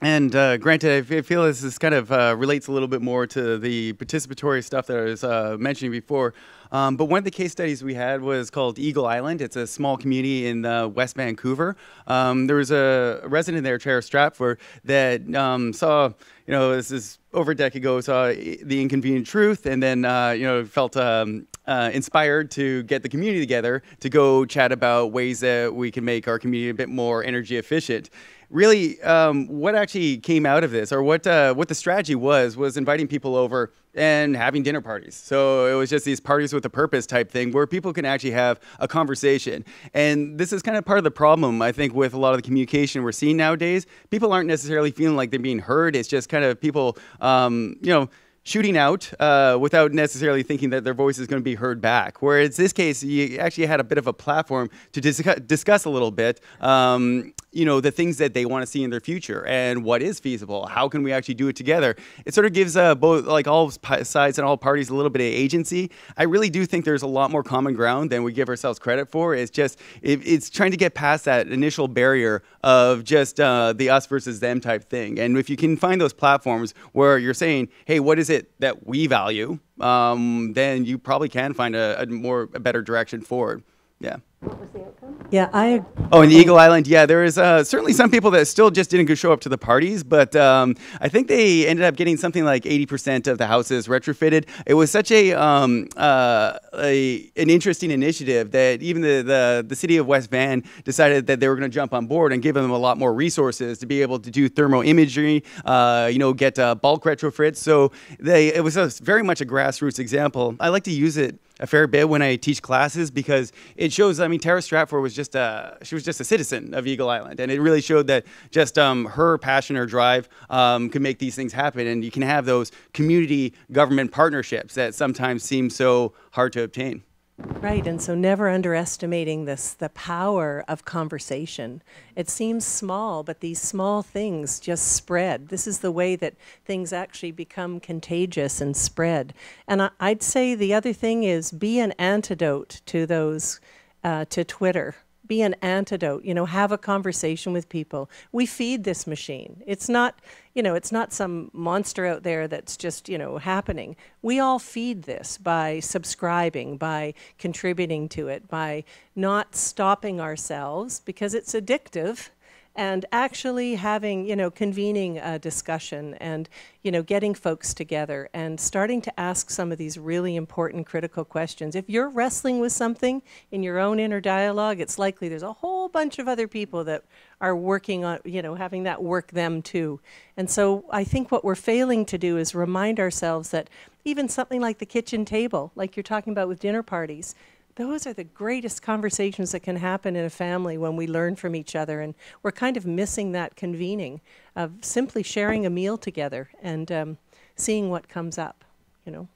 And uh, granted, I feel this, kind of uh, relates a little bit more to the participatory stuff that I was uh, mentioning before. Um, but one of the case studies we had was called Eagle Island. It's a small community in uh, West Vancouver. Um, there was a resident there, Tara Stratford, that um, saw, you know, this is over a decade ago, saw the inconvenient truth, and then, uh, you know, felt um, uh, inspired to get the community together to go chat about ways that we can make our community a bit more energy efficient really um, what actually came out of this or what uh, what the strategy was was inviting people over and having dinner parties. So it was just these parties with a purpose type thing where people can actually have a conversation. And this is kind of part of the problem, I think, with a lot of the communication we're seeing nowadays. People aren't necessarily feeling like they're being heard. It's just kind of people, um, you know, shooting out uh, without necessarily thinking that their voice is going to be heard back. Whereas this case, you actually had a bit of a platform to dis- discuss a little bit, um, you know, the things that they want to see in their future and what is feasible. How can we actually do it together? It sort of gives uh, both, like all sides and all parties, a little bit of agency. I really do think there's a lot more common ground than we give ourselves credit for. It's just it, it's trying to get past that initial barrier of just uh, the us versus them type thing. And if you can find those platforms where you're saying, hey, what is it that we value, um, then you probably can find a, a more a better direction forward. Yeah. What was the outcome? Yeah, I. Oh, in the Eagle Island, yeah, there is uh, certainly some people that still just didn't go show up to the parties, but um, I think they ended up getting something like 80% of the houses retrofitted. It was such a, um, uh, a an interesting initiative that even the, the, the city of West Van decided that they were going to jump on board and give them a lot more resources to be able to do thermal imagery, uh, you know, get uh, bulk retrofits. So they it was a, very much a grassroots example. I like to use it a fair bit when I teach classes because it shows. I mean, Tara Stratford was just a she was just a citizen of Eagle Island, and it really showed that just um, her passion or drive um, could make these things happen. And you can have those community government partnerships that sometimes seem so hard to obtain. Right, and so never underestimating this the power of conversation. It seems small, but these small things just spread. This is the way that things actually become contagious and spread. And I, would say the other thing is be an antidote to those uh, to Twitter. Be an antidote you know have a conversation with people. We feed this machine. It's not you know it's not some monster out there that's just you know happening. We all feed this by subscribing by contributing to it by not stopping ourselves because it's addictive and actually having, you know, convening a discussion and, you know, getting folks together and starting to ask some of these really important critical questions. If you're wrestling with something in your own inner dialogue, it's likely there's a whole bunch of other people that are working on, you know, having that work them too. And so I think what we're failing to do is remind ourselves that even something like the kitchen table, like you're talking about with dinner parties, those are the greatest conversations that can happen in a family when we learn from each other. And we're kind of missing that convening of simply sharing a meal together and um, seeing what comes up, you know.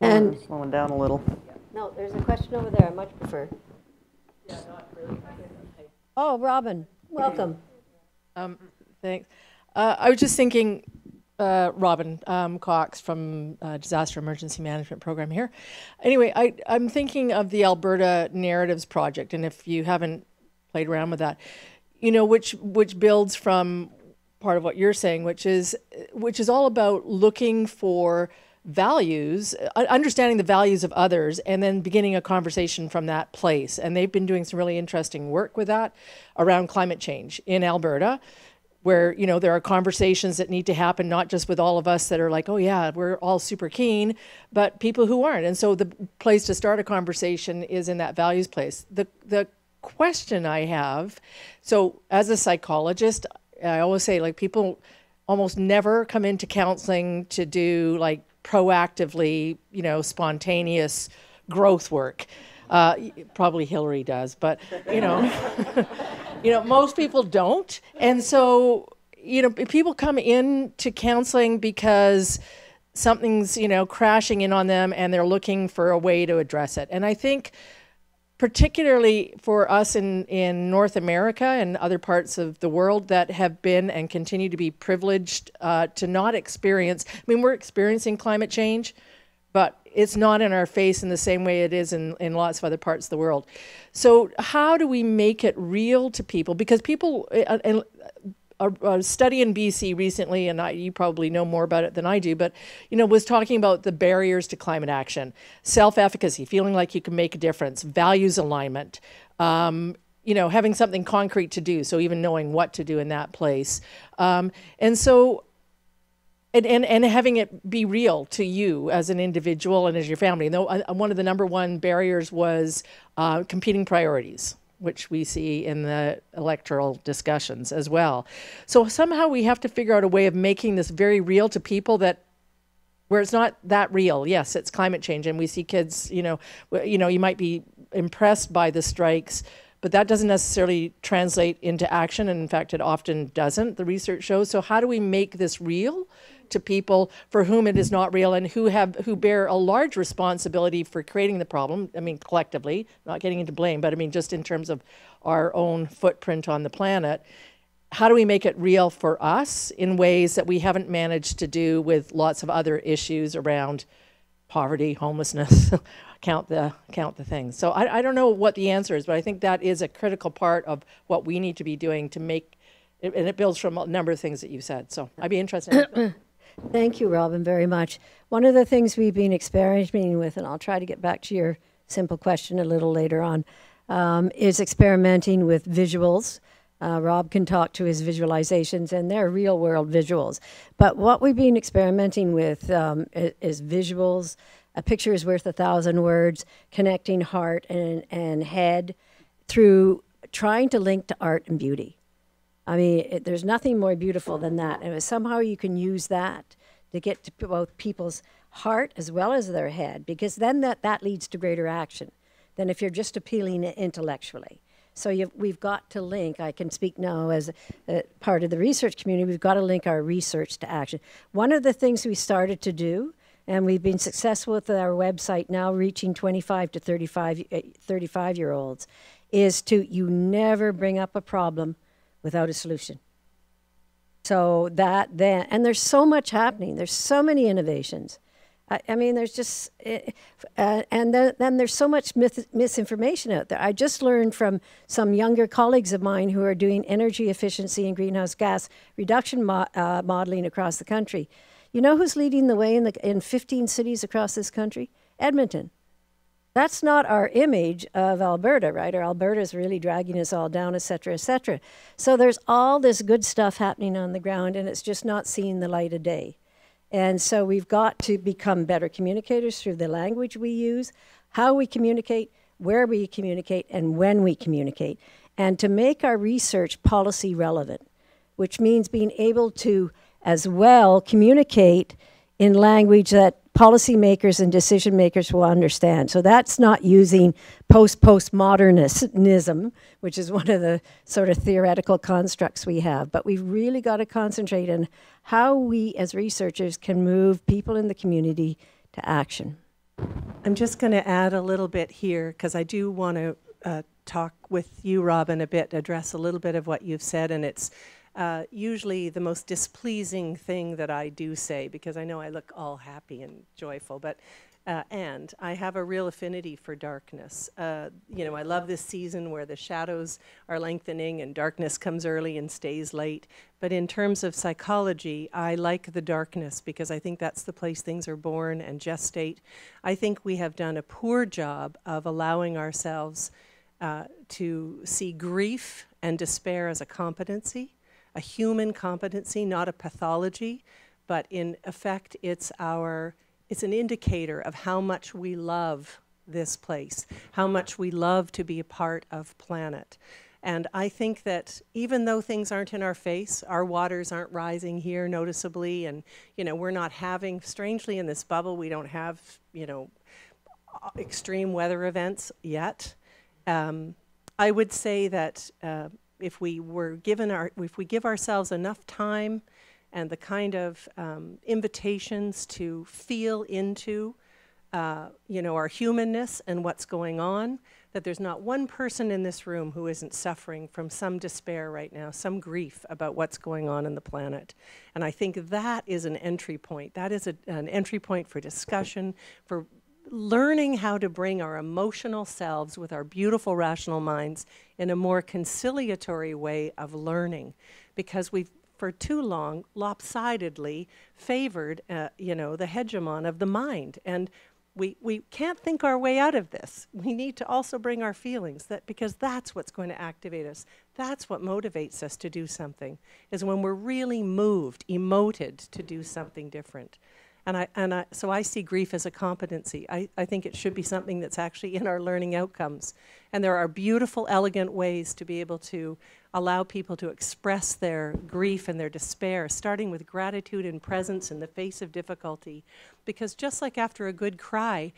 And slowing down a little. No, there's a question over there. I much prefer. Yeah, not really. Oh, Robin, welcome. Um, thanks. Uh, I was just thinking uh, Robin um, Cox from uh, Disaster Emergency Management Program here. Anyway, I, I'm thinking of the Alberta Narratives Project, and if you haven't played around with that, you know, which which builds from part of what you're saying, which is which is all about looking for values, understanding the values of others, and then beginning a conversation from that place. And they've been doing some really interesting work with that around climate change in Alberta where you know there are conversations that need to happen not just with all of us that are like oh yeah we're all super keen but people who aren't. And so the place to start a conversation is in that values place. The the question I have so, as a psychologist, I always say, like, people almost never come into counseling to do like proactively, you know, spontaneous growth work. Uh, probably Hilary does, but you know, [laughs] you know, most people don't. And so, you know, people come into counseling because something's, you know, crashing in on them and they're looking for a way to address it. And I think particularly for us in, in North America and other parts of the world that have been and continue to be privileged uh, to not experience. I mean, we're experiencing climate change, but it's not in our face in the same way it is in, in lots of other parts of the world. So, how do we make it real to people? Because people, uh, and a, a, study in BC recently, and I, you probably know more about it than I do, but you know, was talking about the barriers to climate action, self-efficacy, feeling like you can make a difference, values alignment, um, you know, having something concrete to do, so even knowing what to do in that place, um, and so. And, and, and having it be real to you as an individual and as your family. And though, uh, one of the number one barriers was uh, competing priorities which we see in the electoral discussions as well. So somehow we have to figure out a way of making this very real to people that where it's not that real. Yes, it's climate change and we see kids, you know, you know, you might be impressed by the strikes, but that doesn't necessarily translate into action and in fact it often doesn't. The research shows. So how do we make this real? to people for whom it is not real and who have who bear a large responsibility for creating the problem. I mean, collectively, not getting into blame, but I mean just in terms of our own footprint on the planet. How do we make it real for us in ways that we haven't managed to do with lots of other issues around poverty, homelessness, count the count the things. So I, I don't know what the answer is, but I think that is a critical part of what we need to be doing to make, and it builds from a number of things that you said. So I'd be interested. [clears throat] Thank you, Robin, very much. One of the things we've been experimenting with, and I'll try to get back to your simple question a little later on, um, is experimenting with visuals. Uh, Rob can talk to his visualizations, and they're real world visuals. But what we've been experimenting with um, is, is, visuals. A picture is worth a thousand words, connecting heart and, and head through trying to link to art and beauty. I mean, it, there's nothing more beautiful than that. And somehow you can use that to get to both people's heart as well as their head, because then that, that leads to greater action than if you're just appealing intellectually. So we've got to link, I can speak now as part of the research community, we've got to link our research to action. One of the things we started to do, and we've been successful with our website now reaching 25 to 35, uh, 35 year olds, is to you never bring up a problem without a solution. So that then, and there's so much happening. There's so many innovations. I, I mean, there's just, uh, and then, then, there's so much myth, misinformation out there. I just learned from some younger colleagues of mine who are doing energy efficiency and greenhouse gas reduction mo- uh, modeling across the country. You know who's leading the way in, the, in 15 cities across this country? Edmonton. That's not our image of Alberta, right? Or Alberta is really dragging us all down, et cetera, et cetera. So there's all this good stuff happening on the ground, and it's just not seeing the light of day. And so we've got to become better communicators through the language we use, how we communicate, where we communicate, and when we communicate. And to make our research policy relevant, which means being able to as well communicate in language that policymakers and decision makers will understand. So that's not using post postmodernism, which is one of the sort of theoretical constructs we have. But we've really got to concentrate on how we as researchers can move people in the community to action. I'm just going to add a little bit here because I do want to uh, talk with you, Robin, a bit, address a little bit of what you've said, and it's uh, usually the most displeasing thing that I do say because I know I look all happy and joyful, but uh, and I have a real affinity for darkness. Uh, you know, I love this season where the shadows are lengthening and darkness comes early and stays late. But in terms of psychology, I like the darkness because I think that's the place things are born and gestate. I think we have done a poor job of allowing ourselves uh, to see grief and despair as a competency a human competency, not a pathology, but in effect, it's our it's an indicator of how much we love this place, how much we love to be a part of planet. And I think that even though things aren't in our face, our waters aren't rising here noticeably, and you know we're not having, strangely, in this bubble, we don't have you know extreme weather events yet. Um, I would say that uh, if we were given our, if we give ourselves enough time and the kind of um, invitations to feel into, uh, you know, our humanness and what's going on, that there's not one person in this room who isn't suffering from some despair right now, some grief about what's going on in the planet. And I think that is an entry point. That is a, an entry point for discussion, for learning how to bring our emotional selves with our beautiful rational minds in a more conciliatory way of learning because we've for too long lopsidedly favored uh, you know the hegemon of the mind and we, we can't think our way out of this. We need to also bring our feelings that because that's what's going to activate us. That's what motivates us to do something is when we're really moved, emoted to do something different. And I, and I, so I see grief as a competency. I, I think it should be something that's actually in our learning outcomes. And there are beautiful, elegant ways to be able to allow people to express their grief and their despair, starting with gratitude and presence in the face of difficulty. Because just like after a good cry,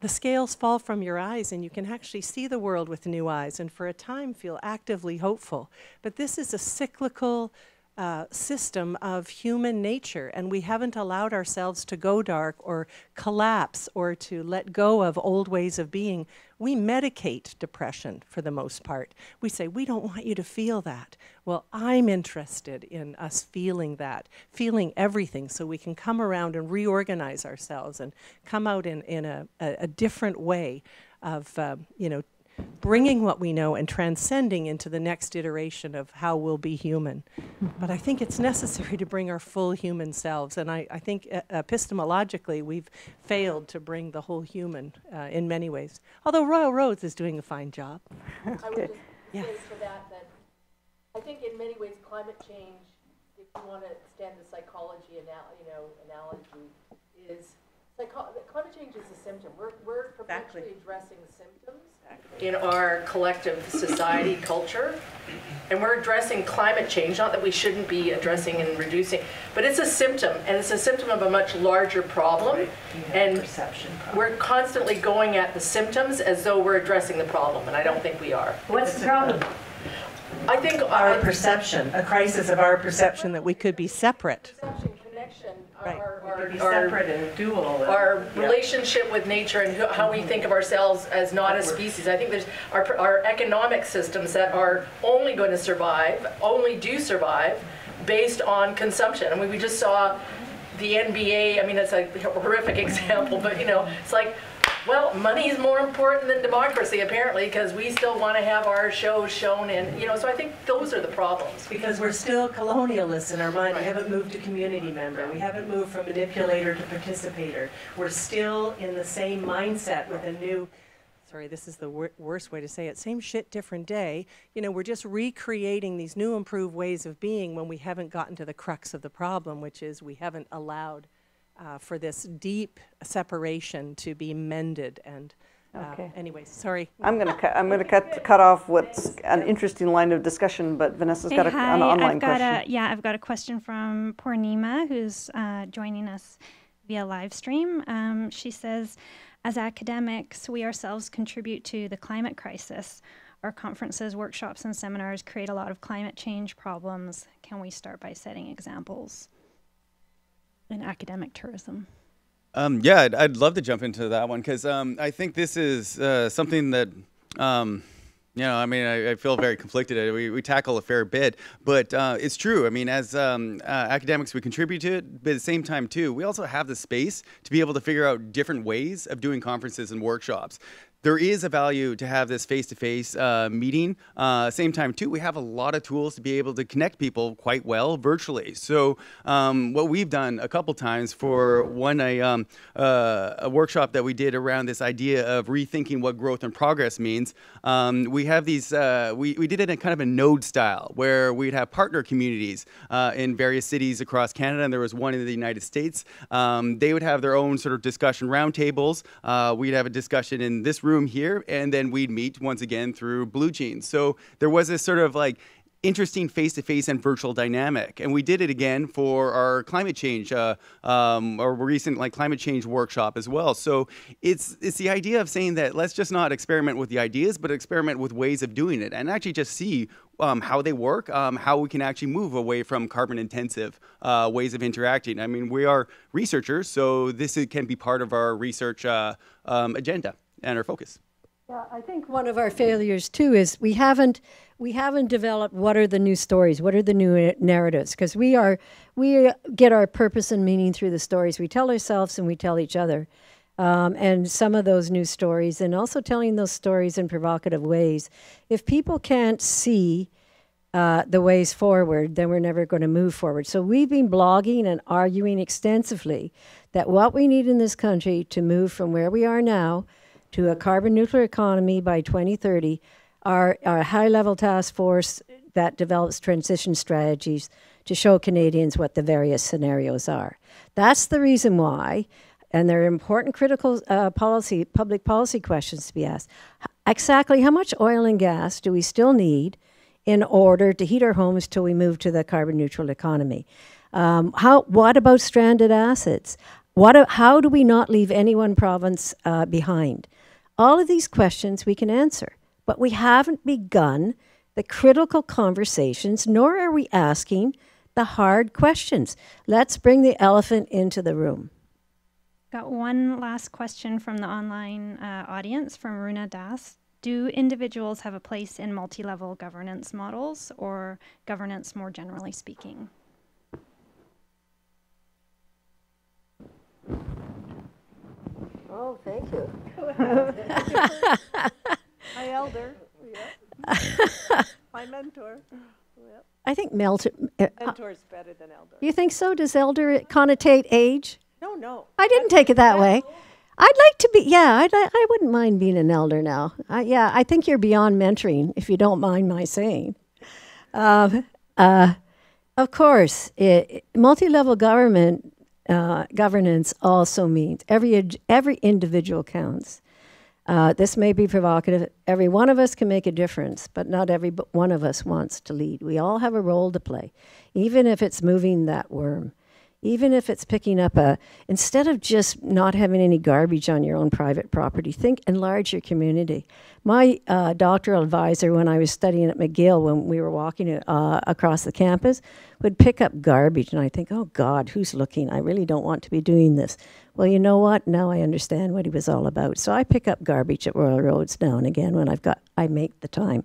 the scales fall from your eyes and you can actually see the world with new eyes and for a time feel actively hopeful. But this is a cyclical, uh, system of human nature, and we haven't allowed ourselves to go dark or collapse or to let go of old ways of being. We medicate depression for the most part. We say, We don't want you to feel that. Well, I'm interested in us feeling that, feeling everything, so we can come around and reorganize ourselves and come out in, in a, a, a different way of, uh, you know, bringing what we know and transcending into the next iteration of how we'll be human. But I think it's [laughs] necessary to bring our full human selves. And I, I think uh, epistemologically, we've failed to bring the whole human uh, in many ways. Although Royal Roads is doing a fine job. I would just [laughs] Yeah. say for that, that I think in many ways climate change, if you want to extend the psychology anal, you know, analogy, is psycho- climate change is a symptom. We're, we're Exactly. perpetually addressing symptoms in our collective society [clears throat] culture. And we're addressing climate change, not that we shouldn't be addressing and reducing, but it's a symptom, and it's a symptom of a much larger problem. And Perception. we're constantly going at the symptoms as though we're addressing the problem, and I don't think we are. What's the problem? I think Our perception, a crisis of our perception that we could be separate. perception, connection, Right. our, our, be separate and dual. our relationship with nature and how we think of ourselves as not a species. I think there's our, our economic systems that are only going to survive, only do survive based on consumption. I mean, we just saw the NBA, I mean, it's a horrific [laughs] example, but you know, it's like, well, money is more important than democracy apparently because we still want to have our shows shown in, you know, so I think those are the problems. Because we're still colonialists in our mind. We haven't moved to community member. We haven't moved from manipulator to participator. We're still in the same mindset with a new, sorry, this is the wor- worst way to say it, same shit, different day. You know, we're just recreating these new improved ways of being when we haven't gotten to the crux of the problem, which is we haven't allowed uh, for this deep separation to be mended. And uh, Okay. Anyways, sorry. I'm going to cut, I'm going to cut, cut off what's an interesting line of discussion, but Vanessa's got a, Hey, hi. an online I've got question. A, yeah, I've got a question from Purnima, who's uh, joining us via live stream. Um, she says, as academics, we ourselves contribute to the climate crisis. Our conferences, workshops, and seminars create a lot of climate change problems. Can we start by setting examples in academic tourism? Um, yeah, I'd, I'd love to jump into that one because um, I think this is uh, something that, um, you know, I mean, I, I feel very conflicted. We, we tackle a fair bit, but uh, it's true. I mean, as um, uh, academics, we contribute to it, but at the same time, too, we also have the space to be able to figure out different ways of doing conferences and workshops. There is a value to have this face-to-face uh, meeting. Uh, same time, too, we have a lot of tools to be able to connect people quite well virtually. So um, what we've done a couple times for one a, um, uh, a workshop that we did around this idea of rethinking what growth and progress means. Um, we have these. Uh, we we did it in kind of a node style where we'd have partner communities uh, in various cities across Canada, and there was one in the United States. Um, they would have their own sort of discussion roundtables. Uh, we'd have a discussion in this room here, and then we'd meet once again through Blue Jeans. So there was this sort of like interesting face-to-face and virtual dynamic and we did it again for our climate change uh, um, our recent like climate change workshop as well. So it's it's the idea of saying that let's just not experiment with the ideas but experiment with ways of doing it and actually just see um, how they work um, how we can actually move away from carbon intensive uh, ways of interacting. I mean we are researchers so this can be part of our research uh, um, agenda and our focus yeah, I think one of our failures too is we haven't we haven't developed what are the new stories, what are the new narratives, because we are we get our purpose and meaning through the stories we tell ourselves and we tell each other, um, and some of those new stories, and also telling those stories in provocative ways. If people can't see uh, the ways forward, then we're never going to move forward. So we've been blogging and arguing extensively that what we need in this country to move from where we are now to a carbon neutral economy by 2030 our, a high level task force that develops transition strategies to show Canadians what the various scenarios are. That's the reason why, and there are important critical uh, policy, public policy questions to be asked. Exactly how much oil and gas do we still need in order to heat our homes till we move to the carbon neutral economy? Um, how, what about stranded assets? What, how do we not leave any one province uh, behind? All of these questions we can answer, but we haven't begun the critical conversations, nor are we asking the hard questions. Let's bring the elephant into the room. Got one last question from the online uh, audience from Runa Das. Do individuals have a place in multi level governance models or governance more generally speaking? Oh, thank you. [laughs] My elder, my mentor. I think melter. Uh, Mentor's better than elder. you think so? Does elder connotate age? No, no. I didn't take it that way. I'd like to be. Yeah, I'd, I wouldn't mind being an elder now. I, yeah, I think you're beyond mentoring, if you don't mind my saying. Uh, uh, of course, it, multi-level government uh, governance also means every every individual counts. Uh, this may be provocative. Every one of us can make a difference, but not every one of us wants to lead. We all have a role to play, even if it's moving that worm, even if it's picking up a. Instead of just not having any garbage on your own private property, think enlarge your community. My uh, doctoral advisor, when I was studying at McGill, when we were walking uh, across the campus, would pick up garbage, and I think, oh God, who's looking? I really don't want to be doing this. Well, you know what? Now I understand what he was all about. So I pick up garbage at Royal Roads now and again when I've got I make the time.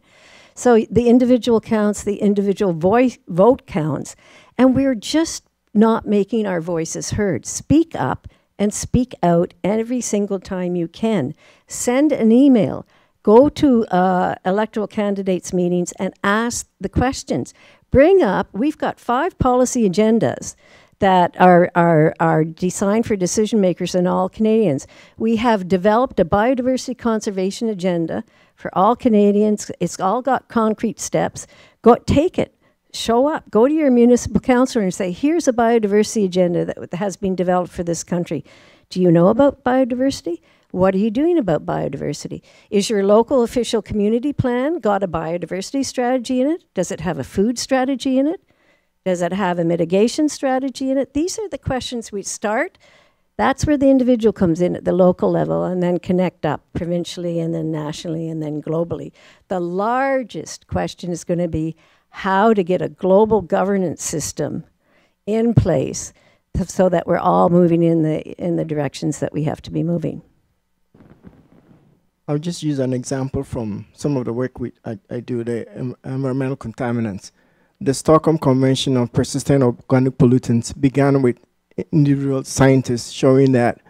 So the individual counts, the individual voice vote counts, and we're just not making our voices heard. Speak up and speak out every single time you can. Send an email. Go to uh, electoral candidates meetings and ask the questions. Bring up. We've got five policy agendas that are, are, are designed for decision makers and all Canadians. We have developed a biodiversity conservation agenda for all Canadians. It's all got concrete steps. Go take it. Show up. Go to your municipal councillor and say, here's a biodiversity agenda that has been developed for this country. Do you know about biodiversity? What are you doing about biodiversity? Is your local official community plan got a biodiversity strategy in it? Does it have a food strategy in it? Does it have a mitigation strategy in it? These are the questions we start. That's where the individual comes in at the local level and then connect up provincially and then nationally and then globally. The largest question is going to be how to get a global governance system in place so that we're all moving in the in the directions that we have to be moving. I'll just use an example from some of the work we, I, I do, the environmental contaminants. The Stockholm Convention on Persistent Organic Pollutants began with individual scientists showing that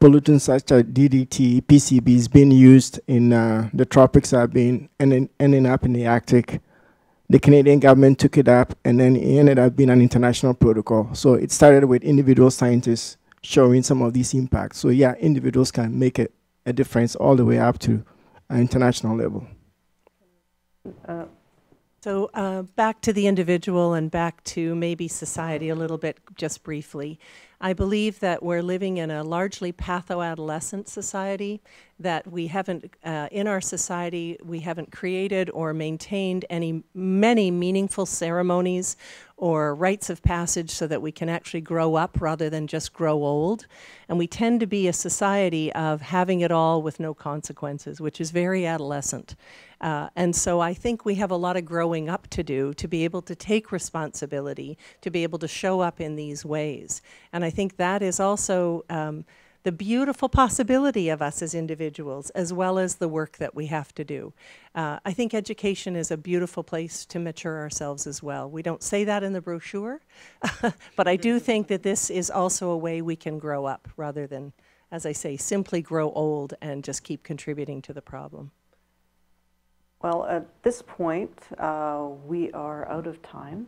pollutants such as DDT, PCBs being used in uh, the tropics are being ending, ending up in the Arctic. The Canadian government took it up, and then it ended up being an international protocol. So it started with individual scientists showing some of these impacts. So yeah, individuals can make a, a difference all the way up to an international level. Uh, So uh, back to the individual and back to maybe society a little bit, just briefly. I believe that we're living in a largely patho-adolescent society, that we haven't, uh, in our society, we haven't created or maintained any, many meaningful ceremonies or rites of passage so that we can actually grow up rather than just grow old. And we tend to be a society of having it all with no consequences, which is very adolescent. Uh, and so I think we have a lot of growing up to do to be able to take responsibility, to be able to show up in these ways. And I think that is also um, the beautiful possibility of us as individuals, as well as the work that we have to do. Uh, I think education is a beautiful place to mature ourselves as well. We don't say that in the brochure, [laughs] but I do think that this is also a way we can grow up rather than, as I say, simply grow old and just keep contributing to the problem. Well, at this point, uh, we are out of time.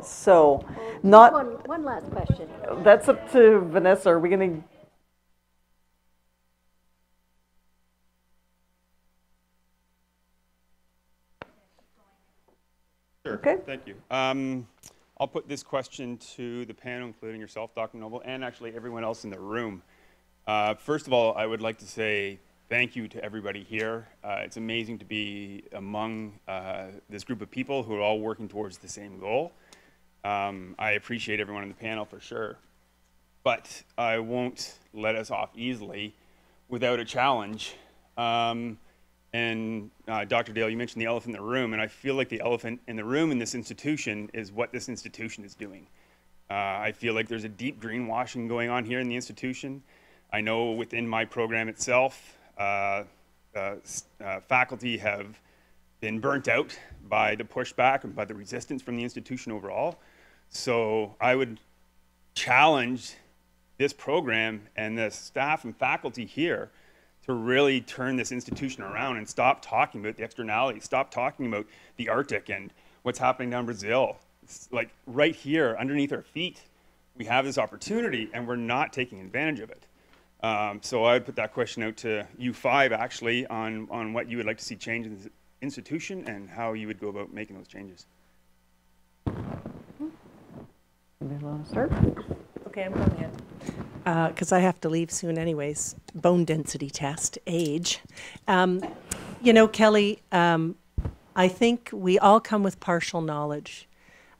So, not, One, one last question. that's up to Vanessa. Are we going to? Sure. Okay. Thank you. Um, I'll put this question to the panel, including yourself, Dr. Noble, and actually everyone else in the room. Uh, first of all, I would like to say thank you to everybody here. Uh, it's amazing to be among uh, this group of people who are all working towards the same goal. Um, I appreciate everyone on the panel for sure. But I won't let us off easily without a challenge. Um, and uh, Dr. Dale, you mentioned the elephant in the room, and I feel like the elephant in the room in this institution is what this institution is doing. Uh, I feel like there's a deep greenwashing going on here in the institution. I know within my program itself, Uh, uh, uh, faculty have been burnt out by the pushback and by the resistance from the institution overall. So I would challenge this program and the staff and faculty here to really turn this institution around and stop talking about the externalities, stop talking about the Arctic and what's happening down in Brazil. It's like right here underneath our feet, we have this opportunity and we're not taking advantage of it. Um, so I would put that question out to you five actually on, on what you would like to see change in the institution and how you would go about making those changes. Anybody want to start? Okay, I'm going in. Because I have to leave soon anyways. Bone density test, age. Um, you know, Kelly, um, I think we all come with partial knowledge.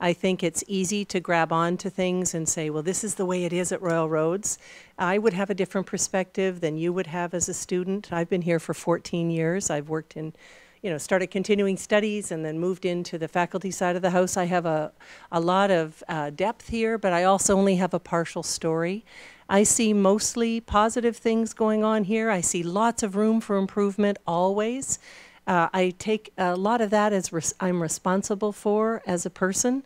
I think it's easy to grab on to things and say, well, this is the way it is at Royal Roads. I would have a different perspective than you would have as a student. I've been here for 14 years. I've worked in you know, started continuing studies and then moved into the faculty side of the house. I have a, a lot of uh, depth here, but I also only have a partial story. I see mostly positive things going on here. I see lots of room for improvement always. Uh, I take a lot of that as res- I'm responsible for as a person.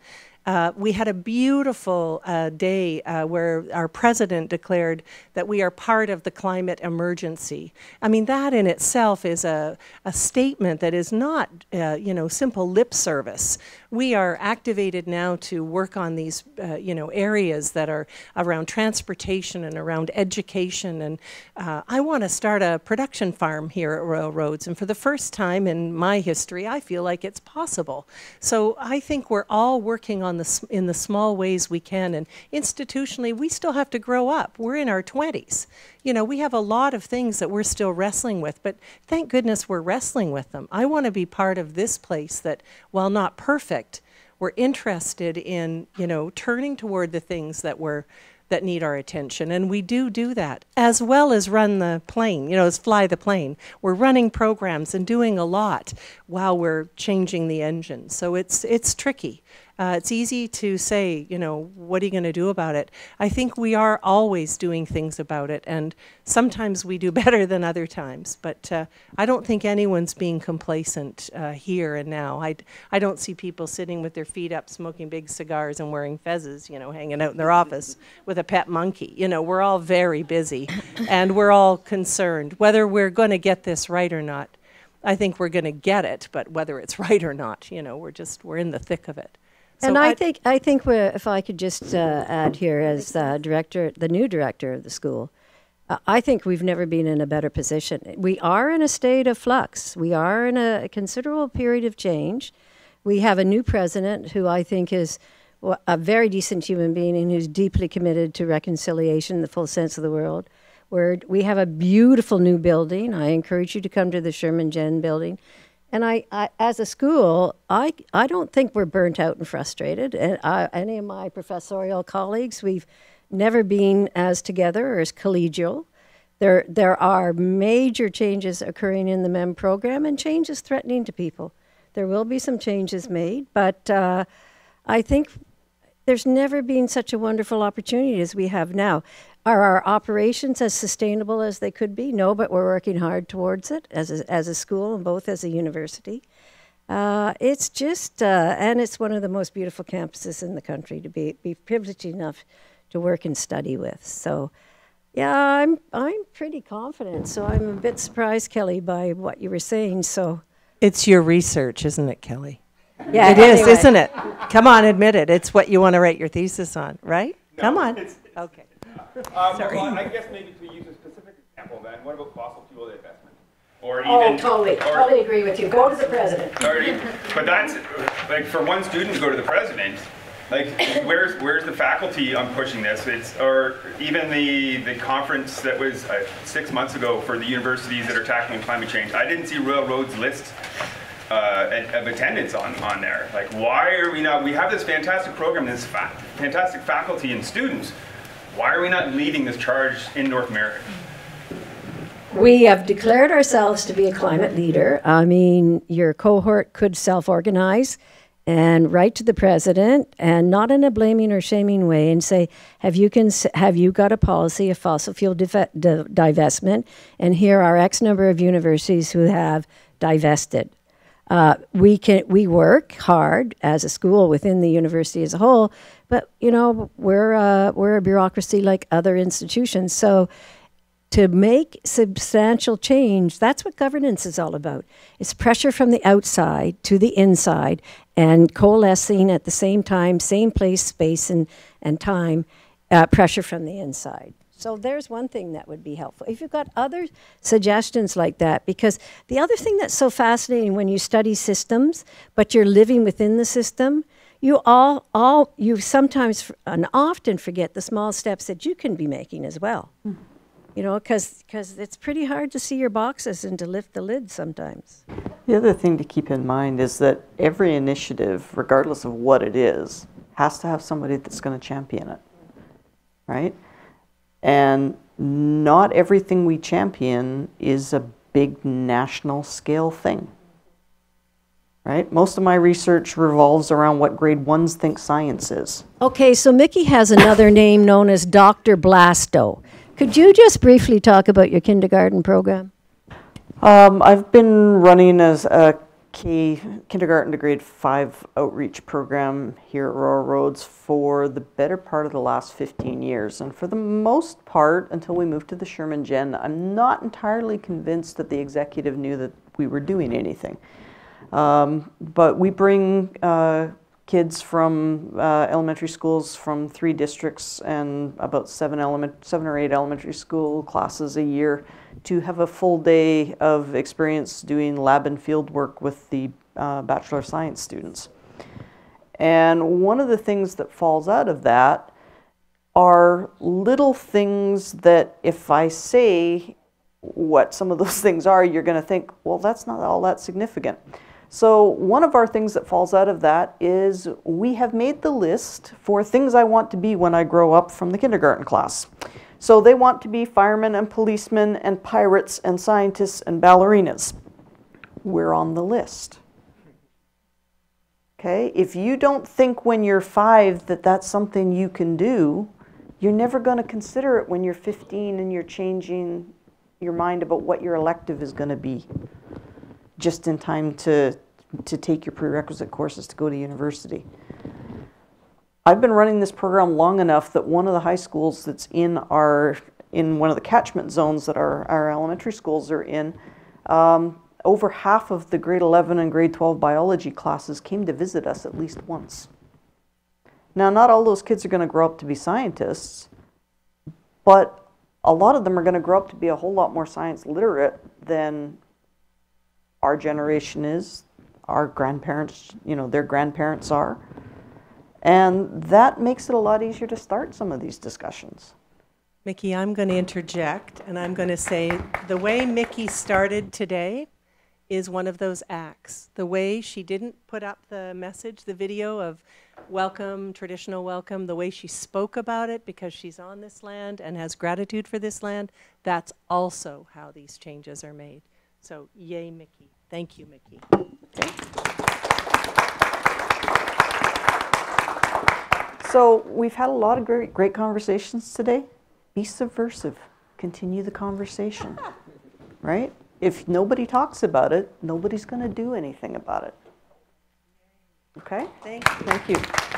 Uh, we had a beautiful uh, day uh, where our president declared that we are part of the climate emergency. I mean, that in itself is a, a statement that is not, uh, you know, simple lip service. We are activated now to work on these, uh, you know, areas that are around transportation and around education. And I want to start a production farm here at Royal Roads. And for the first time in my history, I feel like it's possible. So I think we're all working on the, in the small ways we can. And institutionally, we still have to grow up. We're in our 20s. You know, we have a lot of things that we're still wrestling with, but thank goodness we're wrestling with them. I want to be part of this place that, while not perfect, we're interested in, you know, turning toward the things that we're that need our attention. And we do do that, as well as run the plane, you know, as fly the plane. We're running programs and doing a lot while we're changing the engine. So it's, it's tricky. Uh, it's easy to say, you know, what are you going to do about it? I think we are always doing things about it, and sometimes we do [laughs] better than other times. But uh, I don't think anyone's being complacent uh, here and now. I, I don't see people sitting with their feet up, smoking big cigars and wearing fezzes, you know, hanging out in their office with a pet monkey. You know, we're all very busy, [coughs] and we're all concerned whether we're going to get this right or not. I think we're going to get it, but whether it's [laughs] right or not, you know, we're just we're in the thick of it. And So I think I think we're, if I could just uh, add here, as uh, director, the new director of the school, uh, I think we've never been in a better position. We are in a state of flux. We are in a considerable period of change. We have a new president who I think is a very decent human being and who's deeply committed to reconciliation in the full sense of the word. Word. We have a beautiful new building. I encourage you to come to the Sherman Jen building. And I, I, as a school, I, I don't think we're burnt out and frustrated. And I, any of my professorial colleagues, we've never been as together or as collegial. There, there are major changes occurring in the MEM program and changes threatening to people. There will be some changes made, but uh, I think there's never been such a wonderful opportunity as we have now. Are our operations as sustainable as they could be? No, but we're working hard towards it as a, as a school and both as a university. Uh, it's just, uh, and it's one of the most beautiful campuses in the country to be, be privileged enough to work and study with. So, yeah, I'm, I'm pretty confident. So I'm a bit surprised, Kelly, by what you were saying. So, It's your research, isn't it, Kelly? yeah, It is, anyway. isn't it? Come on, admit it. It's what you want to write your thesis on, right? Come on. Okay. Um, Sorry. Well, I guess maybe to use a specific example then, what about fossil fuel investment? Or even. Oh, totally, or- totally agree with you. Go to the president. [laughs] But that's, like, for one student to go to the president, like, where's, where's the faculty on pushing this? It's, or even the, the conference that was uh, six months ago for the universities that are tackling climate change. I didn't see Royal Roads list uh, of attendance on, on there. Like, why are we not, we have this fantastic program, this fa- fantastic faculty and students. Why are we not leading this charge in North America? We have declared ourselves to be a climate leader. I mean, your cohort could self organize and write to the president, and not in a blaming or shaming way, and say, "Have you cons- have you got a policy of fossil fuel dive- di- divestment?" And here are X number of universities who have divested. Uh, we can we work hard as a school within the university as a whole, but you know we're uh, we're a bureaucracy like other institutions. So to make substantial change, that's what governance is all about. It's pressure from the outside to the inside and coalescing at the same time, same place, space, and, and time, uh, pressure from the inside. So there's one thing that would be helpful. If you've got other suggestions like that, because the other thing that's so fascinating when you study systems, but you're living within the system, you all, all you sometimes and often forget the small steps that you can be making as well. You know, because because it's pretty hard to see your boxes and to lift the lid sometimes. The other thing to keep in mind is that every initiative, regardless of what it is, has to have somebody that's going to champion it, right? And not everything we champion is a big national scale thing, right? Most of my research revolves around what grade ones think science is. Okay, so Mickie has another name known as Dr. Blasto. Could you just briefly talk about your kindergarten program? Um, I've been running as a K kindergarten to grade five outreach program here at Royal Roads for the better part of the last 15 years. And for the most part, until we moved to the Sherman Jen, I'm not entirely convinced that the executive knew that we were doing anything. Um, but we bring uh, kids from uh, elementary schools from three districts and about seven element, seven or eight elementary school classes a year to have a full day of experience doing lab and field work with the uh, Bachelor of Science students. And one of the things that falls out of that are little things that if I say what some of those [laughs] things are, you're going to think, well, that's not all that significant. So, one of our things that falls out of that is we have made the list for things I want to be when I grow up from the kindergarten class. So, they want to be firemen and policemen and pirates and scientists and ballerinas. We're on the list. Okay? If you don't think when you're five that that's something you can do, you're never going to consider it when you're 15 and you're changing your mind about what your elective is going to be just in time to, to take your prerequisite courses to go to university. I've been running this program long enough that one of the high schools that's in our in one of the catchment zones that our, our elementary schools are in, um, over half of the grade 11 and grade 12 biology classes came to visit us at least once. Now, not all those kids are going to grow up to be scientists, but a lot of them are going to grow up to be a whole lot more science literate than our generation is, our grandparents, you know, their grandparents are. And that makes it a lot easier to start some of these discussions. Mickie, I'm going to interject and I'm going to say the way Mickie started today is one of those acts. The way she didn't put up the message, the video of welcome, traditional welcome, the way she spoke about it because she's on this land and has gratitude for this land, that's also how these changes are made. So, yay, Mickie. Thank you, Mickie. Okay. So we've had a lot of great, great conversations today. Be subversive. Continue the conversation, [laughs] right? If nobody talks about it, nobody's going to do anything about it. Okay? Thank you. Thank you.